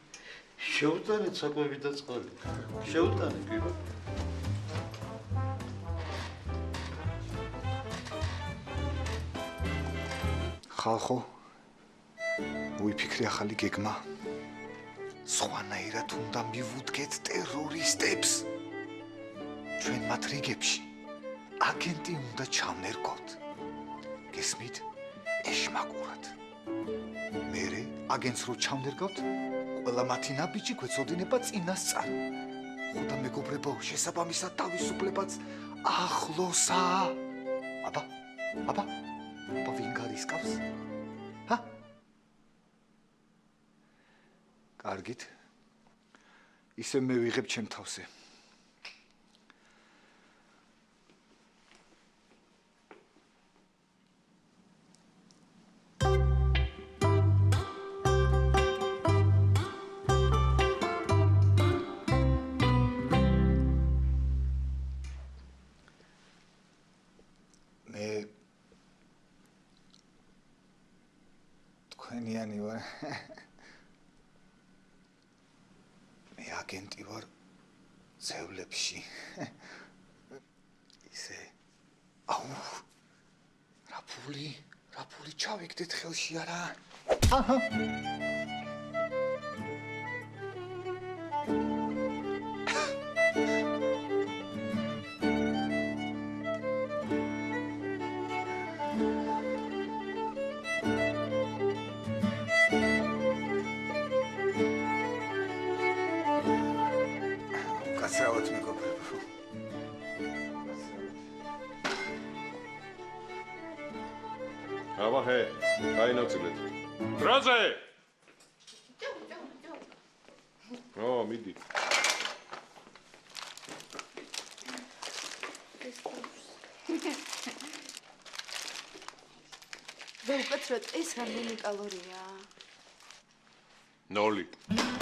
შეუტანეთ საკვები და წყალი. შეუტანეთ, კი. ხალხო უიფიქრე ახალი გეგმა სხვანაირად უნდა მივუდგეთ ტერორისტებს ჩვენ მათ რიგებში აგენტი უნდა ჩავნერგოთ გესმით? ეშმაკურად. მერე აგენტს რო ჩავნერგავთ ყველა მათი ნაბიჯი გვეცოდინება წინასწარ. ხოდა მეგობრებო შესაბამისად თავისუფლებაც ახლოსაა აბა აბა აბა ვინ გარისკავს ჰა? კარგით. ისე მე ვიღებ ჩემ თავზე თქვენიანი ვარ მე აგენტი ვარ ზევლებში. ისე. აუ. რა ფული, რა ფული ჩავიგდეთ ხელში არა? აჰა. აბა ჰე, დაინოცილეთ. დროზე! ო, მიდი. ვეუკეთროთ ეს რამდენი კალორია? 0.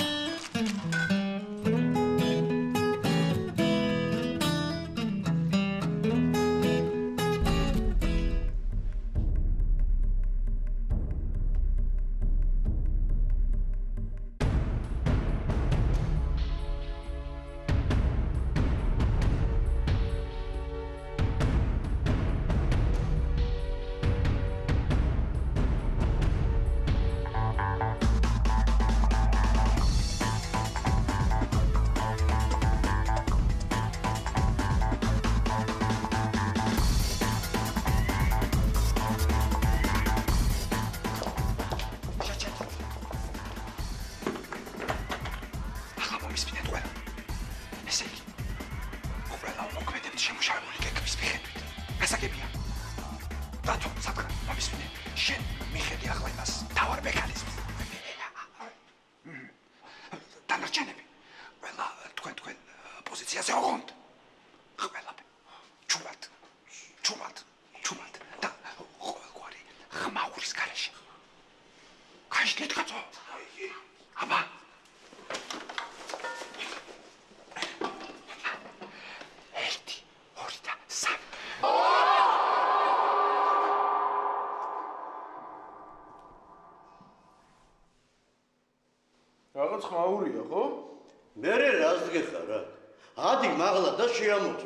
მაღლა და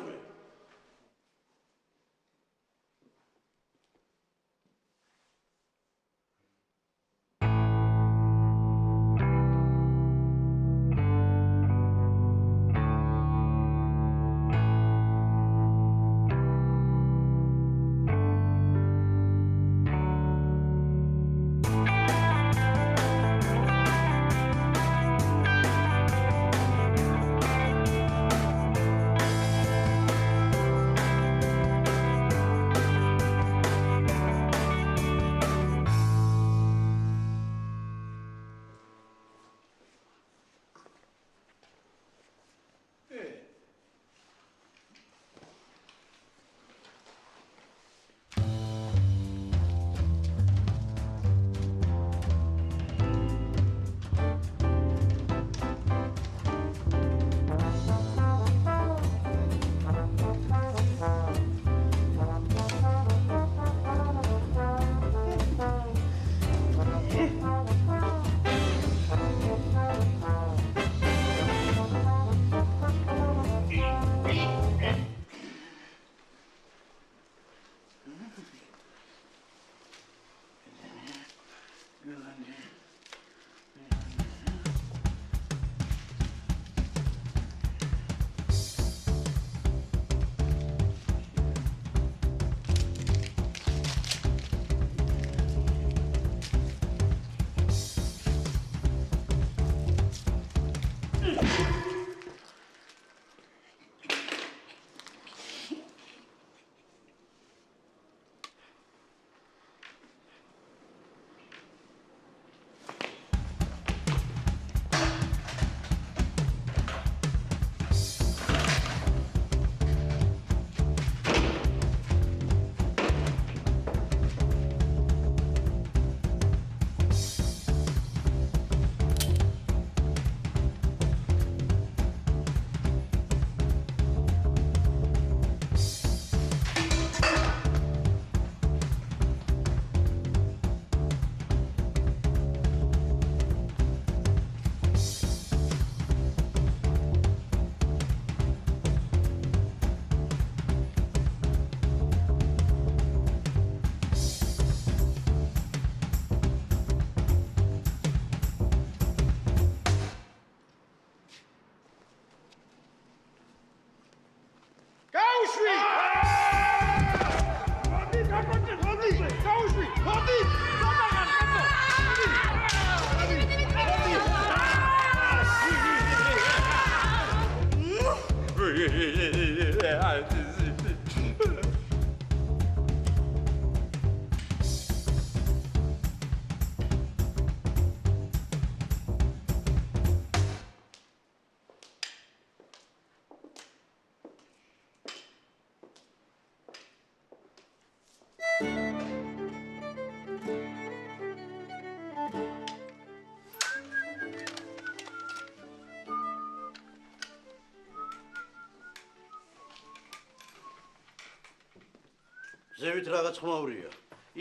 ზევით რაღაც ხმაურია.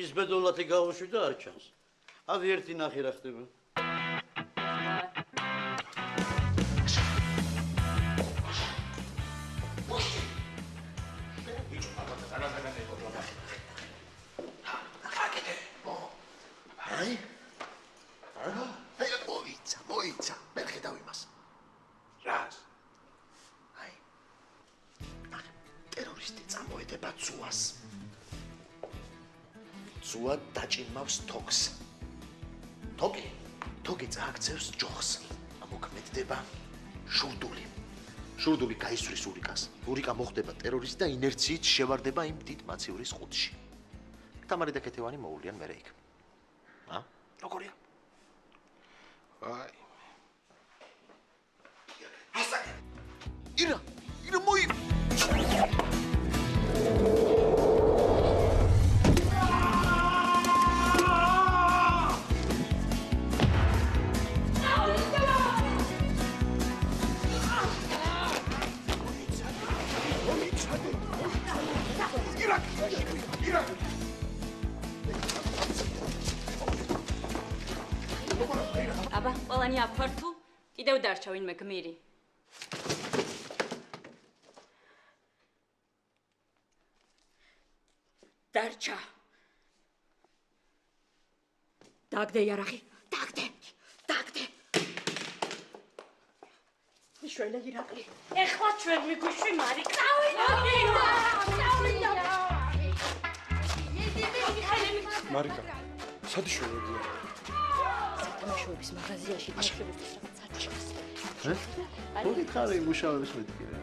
ის ბედოლათი გავუშვი და არ ჩანს. ადი ერთი ნახე რა ხდება. ცუა დაჭიმავს თოქს. თოკი თოკი წააქცევს ჯოხს. ამოქმედდება შურდული. შურდული გაისვრის ურიკას. ურიკა მოხდება ტერორისტი და ინერციით შევარდება იმ დიდ მაცივრის ყუთში თამარი და კეთევანი მოულიან მერე იქ დაგდე იარაღი, დაგდე. დაგდე. მიშველა ირაკლი. ეხლა ჩვენ მიგვიშვი მარი. წავიდა! წავიდა! მარიკა სადი შევედია თამაშოების მაღაზიაში თამაშოების რაღაც საჭიროს. ხო გითხარი მუშაობის მეთქი რა.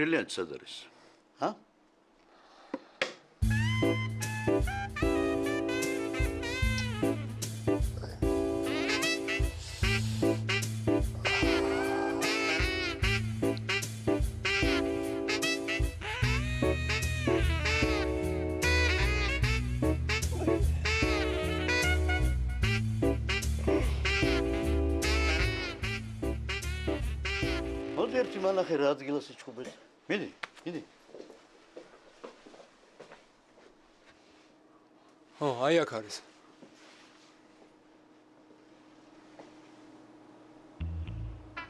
ბრილიანტი სად არის? ჰა? ერთი მანახე რა ადგილას ეჭუბეთ? აქ არის.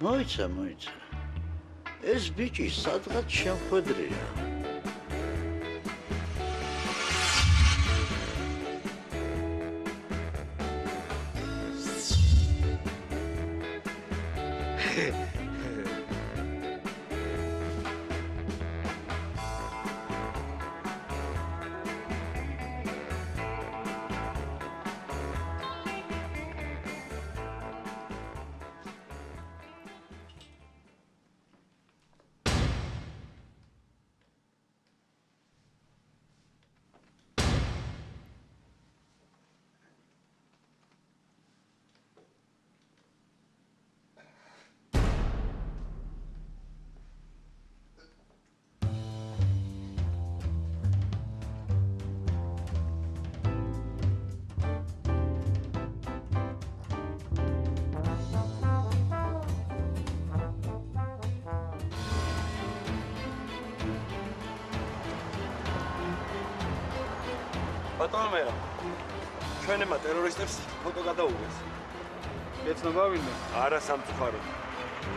მოიცა, მოიცა. ეს ბიჭი სადღაც შემხვედრია. ბატონო მერა ჩვენებმა ტერორისტებს ფოტო გადაუღეს ეცნობა ვინმე? არა სამწუხარო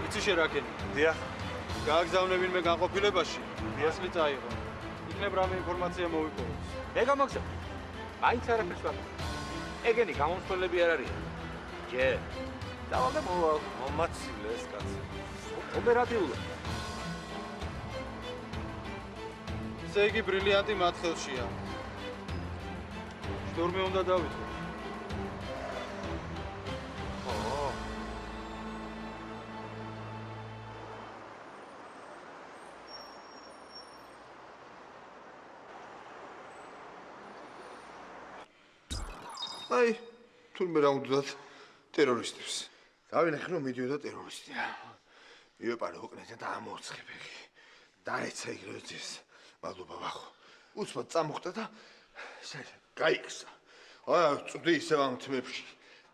იცი შერაკენი დიახ გააგზავნებინმე განყოფილებაში? ესლი წაიღო იქნებ რამე ინფორმაცია მოვიპოვოს. მე გამოგზავ მაინც არაფერს ვარ. ეგენი გამომსვლელები არ არიან. ჯე. დავალე მოვალ მომაცილე ეს კაცი ოპერატიულად. ესე იგი ბრილიანტი მათ ხელშია შტორმი უნდა დავიწყო ო აი, თურმე რა უნდათ ტერორისტებს. დავინახე რომ მიდიოდა ტერორისტია. იოპარო უკნეთ და ამოცხებეგი. დაეცა იგროძის. მადლობა ბახო. უცბად წამოხდა და შენ გაიქცა. აი, წვდი ისევ ამ თმებში.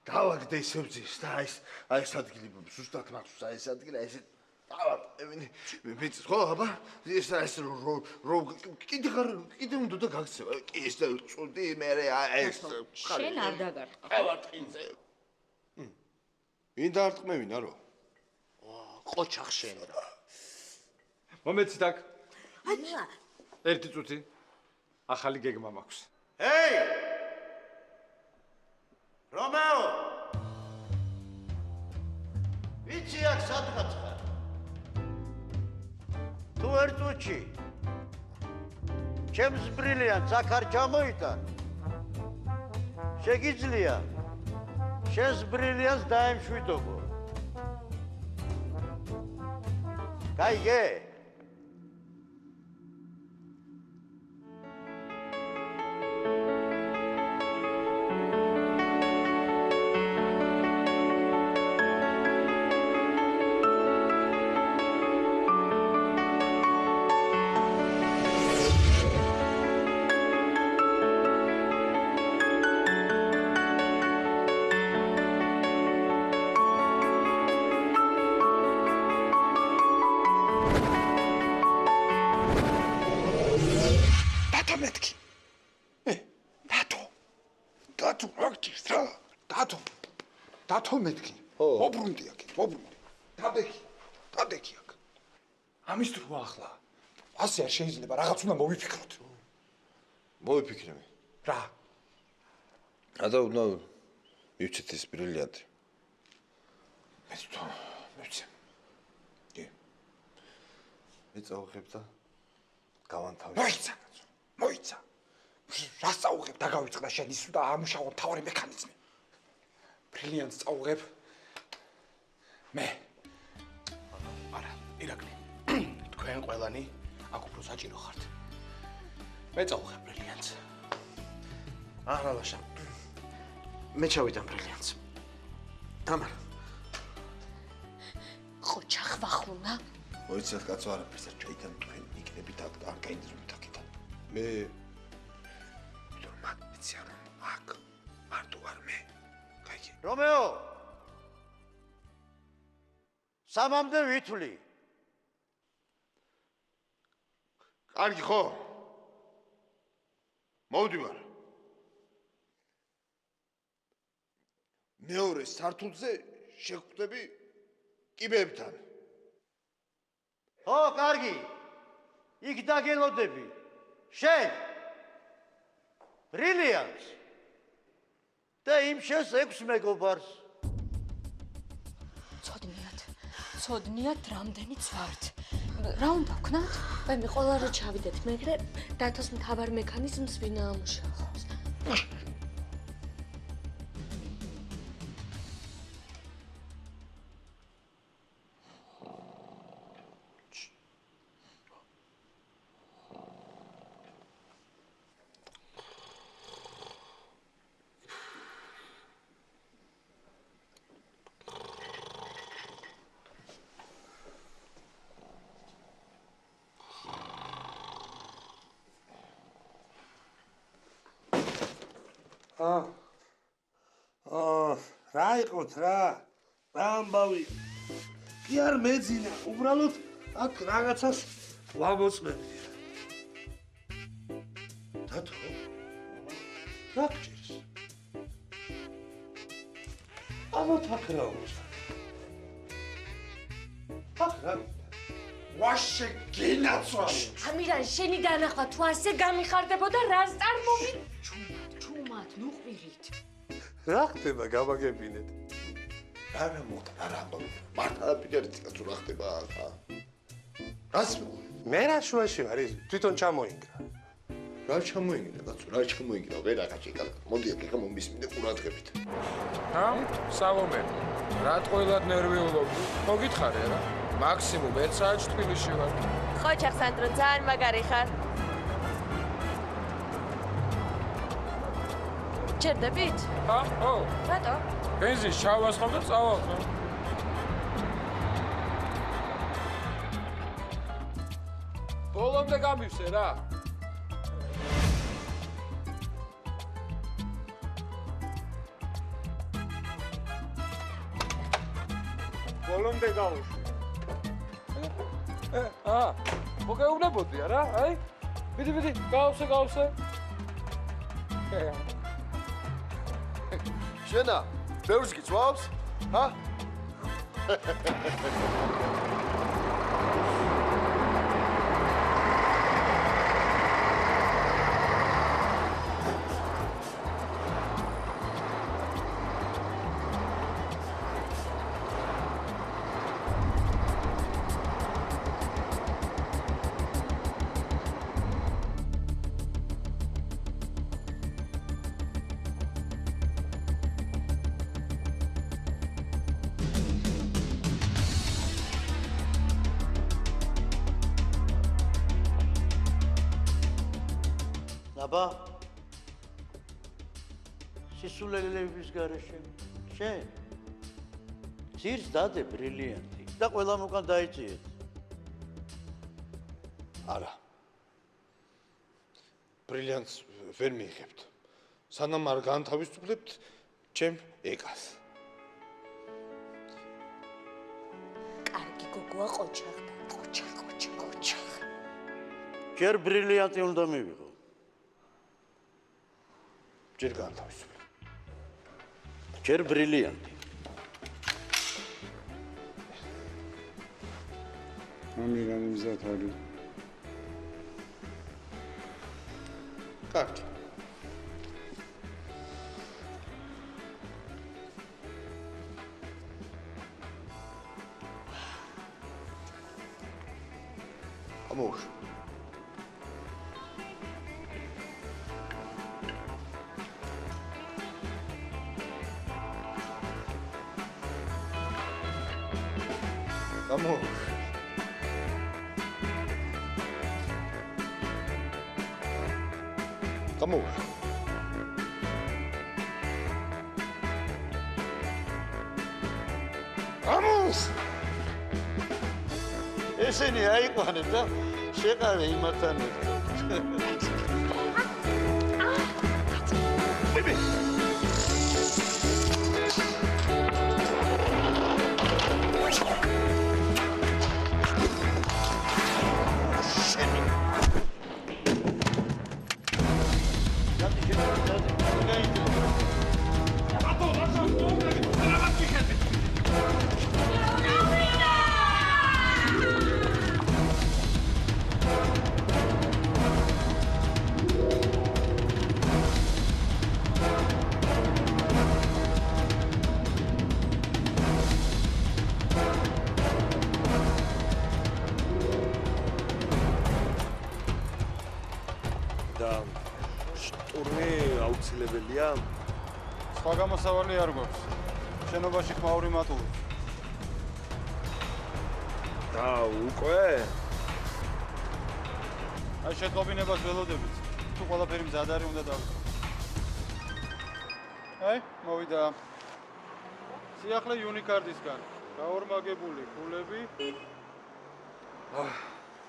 დავაგდე ისევ ძის და აი ეს აი ეს ადგილი ზუსტად მაქვს აი ეს ადგილი აი ეს დავატევინი. ვიცი ხო აბა? ეს ეს რო რო კიდე ხარ კიდე უნდა და გაქცევა. კი ეს წვდი მე აი ეს შენ არ დაგარტყა. ყევატყინზე. ვინ დაარტყმევინა რო? ყოჩახ შენ რა. მომეცით აქ. ერთი წუთი. ახალი გეგმა მაქვს. ჰეი! რომეო! ვიცი აქ სადღაც ხარ? თუ ერთ წუთში ჩემს ბრილიანტს აქ არ ჩამოიტან? შეგიძლია შენს ბრილიანტს დაემშვიდობო. გაიგე? ასე არ შეიძლება, რაღაც უნდა მოვიფიქროთ. მოვიფიქრები. რა? ადა უნდა მივცეთ ეს ბრილიანტი. მე თვითონ მივცე. კი. მე წავხებ და გავანთავე. მოიცა. მოიცა. რა სწაუღებ დაგავიწყდა შენ ის და ამუშავო თავარი მექანიზმი. ბრილიანტს წაუღებ. მე. არა, ირაკლი. თქვენ ყველანი აქ უფრო საჭირო ხართ. მე წავხებ ბრილიანტს. აჰა, ლაშა. მე ჩავიტან ბრილიანტს. თამარ. ხოჩა ხვახულა. მოიცათ კაცო არაფერს არ ჩაიტან თქვენ იქნებით აქ არ გაინძრებით აქედან. მე ვიცი არა აქ მარტო არ მე. რომეო! სამამდე ვითვლი. კარგი ხო? მოვდივარ. მეორე სართულზე შეხვდები კიბეებთან. ხო, კარგი. იქ დაგელოდები. შენ. ბრილიანტს. და იმ შენს ექვს მეგობარს. ცოდნიათ. ცოდნიათ რამდენიც ვართ. რა უნდა ვქნათ? აი მე ყველა რა ჩავიდეთ, მეგრე დათოს მთავარ მექანიზმს ვინ რა იყოთ რა? რა ამბავი კი არ მეძინა უბრალოდ აქ რაღაცას ვამოწმები დათო რა გჭირს? ამათ აქ რა უცა აქ რა ვაშე გინაცვალი ამირან შენი დანახვა თუ ასე გამიხარდებოდა რას წარმოვი? ჩუმად, ნუ ყვირით. რა ხდება გამაგებინეთ რა მოხდა რა რა ამბობ მართლა პიტერი ციკაც რა ხდება ხა რას მე რა შუაში ვარ ის თვითონ ჩამოინგრა. რა ჩამოინგრა კაცო რა ჩამოინგრა? ვერა კაცი კაცი მოდი აქ ხა მომისმინე ყურადღებით. ჰა? სალომე რა ტყუილად ნერვიულობდი მოგითხარე რა მაქსიმუმ 1 საათი თბილისში ვარ ხო ჩახსანდრო ძალიან მაგარი ხარ ჩერდებით? ჰა ო რატო? ბენზინს ჩავასხავ და წავალ ხო ბოლომდე გამივსე რა ბოლომდე გავუშვი. ა მოგეუბნებოდი არა აი ვიდი ვიდი გავსე გავსე შენა ბევრს გიწვავს ჰა შენ? ძირს დადე ბრილიანტი და ყველამ უკან დაიწიეთ არა. ბრილიანტს ვერ მიიღებთ. სანამ არ განთავისუფლებთ ჩემ ეკას. კარგი გოგოა ყოჩაღდა ყოჩა ყოჩა ყოჩა ჯერ ბრილიანტი უნდა მივიღო. ჯერ განთავისუფლე ჯერ ბრილიანტი ამირანი მზად არის კარგი სხვა გამოსავალი არ გვაქვს. შენობაში ხმაური მატული. და უკვე? აი შეტყობინებას ველოდებით. თუ ყველაფერი მზად არის, უნდა დავ. აი, მოვიდა. სიახლე იუნიკარდისგან. გაორმაგებული ფულები. აჰ,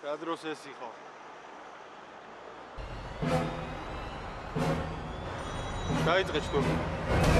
გადროს ეს იყო. დაიწყე ჩქური.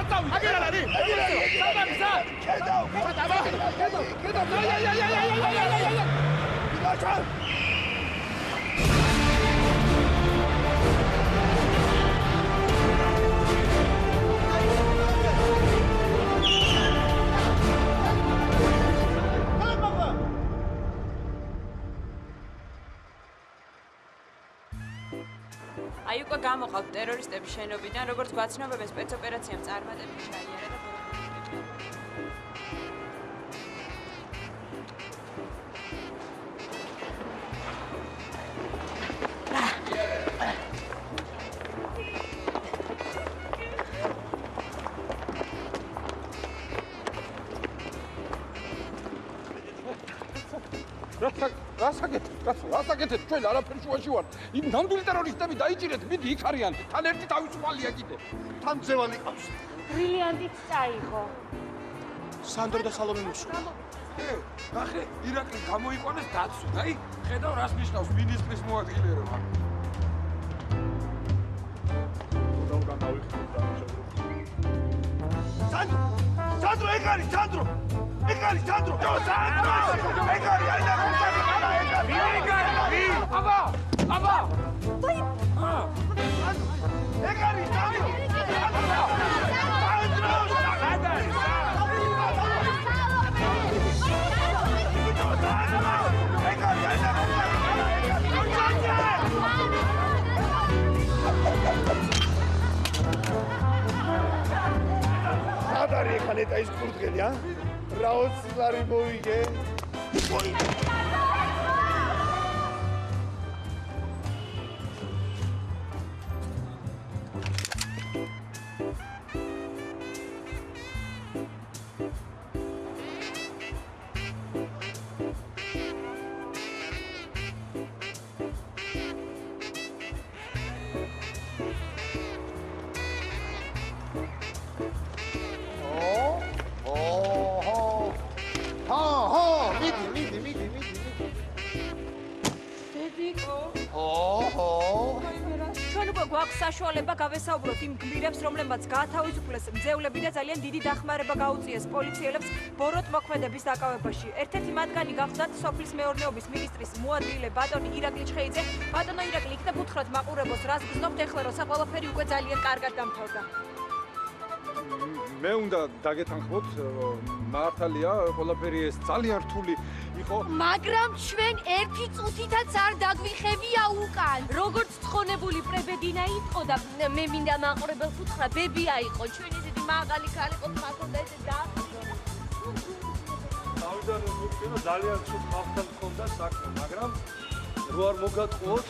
სადღაც საწავი. აგერ არ არის? სადღაც სა. ხედა. ხედა. ხედა. ხედა. აი აი აი აი აი აი აი აი. ლაშა. აი ტერორისტების შენობიდან, როგორც გვაცნობებენ სპეცოპერაციამ წარმატებით შეაიარა და რასაკეთებ? კაცო, რასაკეთებ? ჩვენ არაფერ შუაში ვარ. იმ ნამდვილი ტერორისტები დაიჭირეთ, მიდი იქ არიან. თან ერთი თავისუფალია კიდე. თან ძევალი ყავს. ბრილიანტით წაიღო. სანდრო და სალომე მოსულა. ე, ნახე, ირაკლი გამოიყვანეს დაცვა. აი, ხედავ რას ნიშნავს მინისტრის მოადგილეობა. დავგან დავიხილე და სანდრო! სანდრო, ეგ არის სანდრო! ეგ არის სანდრო! სანდრო! ეგ არის აი და ეგ არის! აბა! აბა! დაი! ეგარი, დაი! არის ახალ ეტაის კურდღელი, ა? რაოცლარი მოიგე. ოი! იმ გმირებს, რომლებმაც გაათავისუფლეს მძევლები და ძალიან დიდი დახმარება გაუწიეს პოლიციელებს ბოროტ მოქმედების დაკავებაში. ერთ-ერთი მათგანი გახლდათ სოფლის მეურნეობის მინისტრის მოადგილე ბატონი ირაკლი ჩხეიძე. ბატონო ირაკლი, იქნებ უთხრათ მაყურებელს, რას გზნობთ ეხლა, როცა ყველაფერი უკვე ძალიან კარგად დამთავრდა. მე უნდა დაგეთანხმოთ მართალია ყველაფერი ეს ძალიან რთული იყო მაგრამ ჩვენ ერთი წუთითაც არ დაგვიხებია უკან როგორც ცხონებული პრებედინა იყო და მე მინდა მაყურებელს უთხრა ბებია იყო ჩვენ ისეთი მაღალი ქალი იყო მართლა ეს დააფრინო თავიდან მოგწევა ძალიან ცუდ ხალხთან მქონდა საქმე მაგრამ რო არ მოგატყუოთ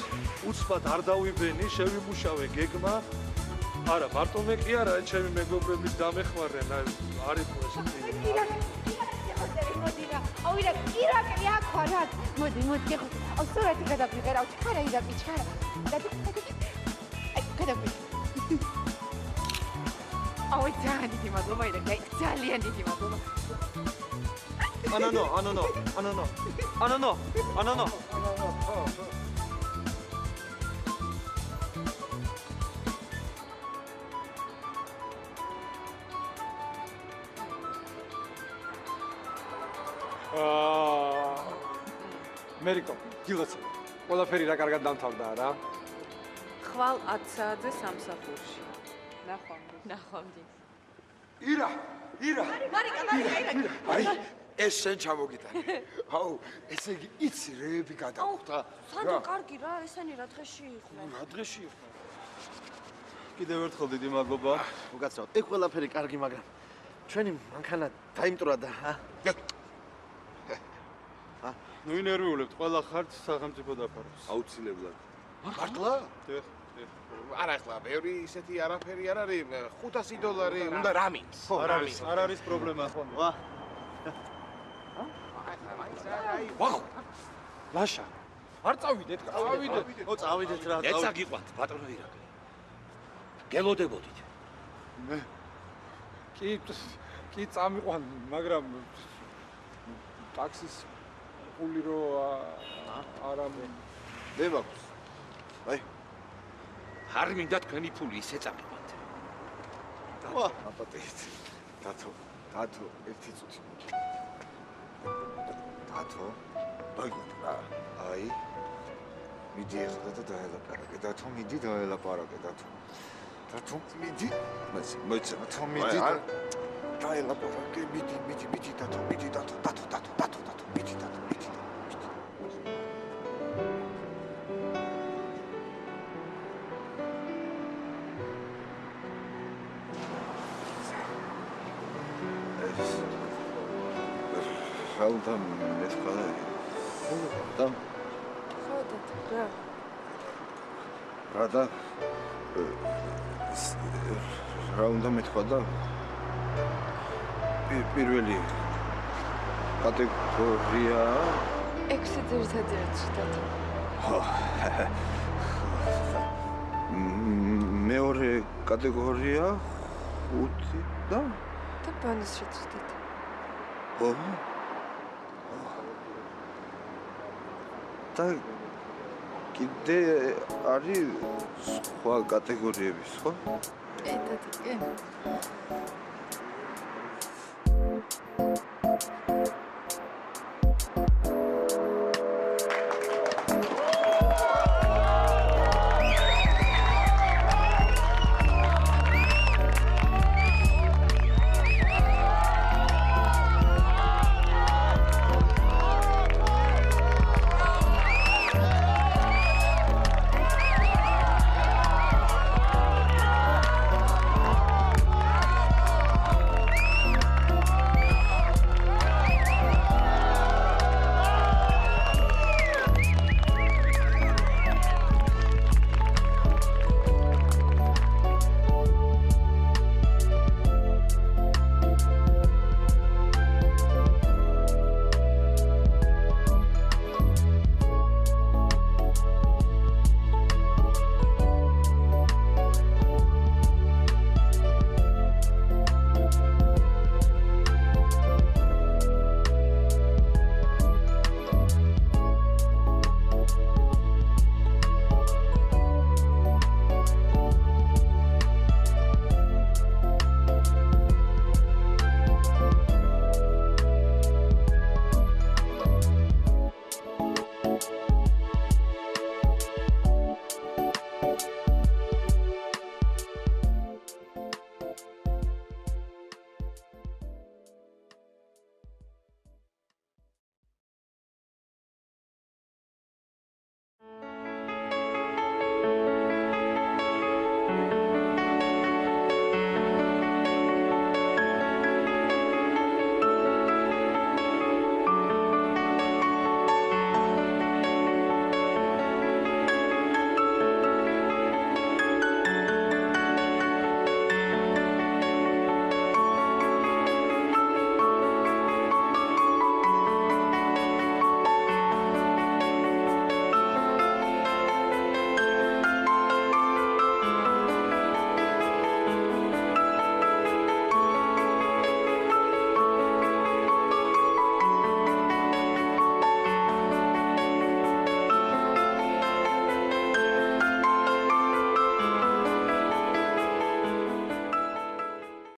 უცბად არ დავიბენი შევიმუშავე გეგმა. არა, მარტო მე კი არა, ჩემი მეგობრები დამეხმარენ, არის ხო ესეთი. აუ ირაკ, ირაკი აქ ვარ, აქ. მოდი, მოდი, ხო. აუ სურათი გადაგვიყერავ, ჩქარა ირაკი, ჩქარა. აი, გადაგვი. აუ ძალიან დიდი მადლობა ირაკი, ძალიან დიდი მადლობა. ანანო, ანანო, ანანო. ანანო, ანანო. მერიკო, გილოცე. ყველაფერი რა კარგად დამთავრდა რა? ხვალ 10 საათზე სამსახურში. ნახვამდი. ნახვამდი. ირა, ირა. მარიკა, მარიკა, ირა. აი, ეს შენ ჩამოგიტანე. აუ, ესე იგი იცი რეები გადახვდა. სანდო, კარგი რა, ესენი რა დღეში იყვნენ? რა დღეში იყვნენ? კიდევ ერთხელ დიდი მადლობა. მოგაცრავთ. ეგ ყველაფერი კარგი, მაგრამ ჩვენი მანქანა დაიმტრა და ჰა? ნუ ინერვიულებთ, ყველა ხართ სახელმწიფო დაფაროს. აუცილებლად. მართლა? დიახ, დიახ. არა ახლა, ბევრი ისეთი არაფერი არ არის, 500 დოლარი უნდა რამინს. არ არის, არ არის პრობლემა ხო? ვა. ვაუ. ლაშა. არ წავიდეთ, წავიდეთ. ო, წავიდეთ რა, წავიდეთ. ეცა გიყვანთ, ბატონო ირაკლი. გელოდებოდით. მე კი კი წამიყვან, მაგრამ ტაქსის ფული რო არა მე მე მაქვს. აი. არ მინდა თქვენი ფული ისე წამიყვანთ. ვა, აპატეთ. დათო, დათო, ერთი წუთი. დათო. აი, აი. მიდი ახლა და დაელაპარაკე. დათო, მიდი დაელაპარაკე, დათო. დათო, მიდი. მას მოიცა, დათო, მიდი. დაელაპარაკე, მიდი, მიდი, მიდი, დათო, მიდი, დათო, დათო, დათო, დათო, ხალდა მეთქვა და და ხოდეთ რა რა და რა უნდა მეთქვა და? პირველი კატეგორია? ექვსი ძირითადი რჩდათ მეორე კატეგორია ხუთი და? და ბონუს რჩდათ ო და კიდე არის სხვა კატეგორიები, ხო? ეტათი კი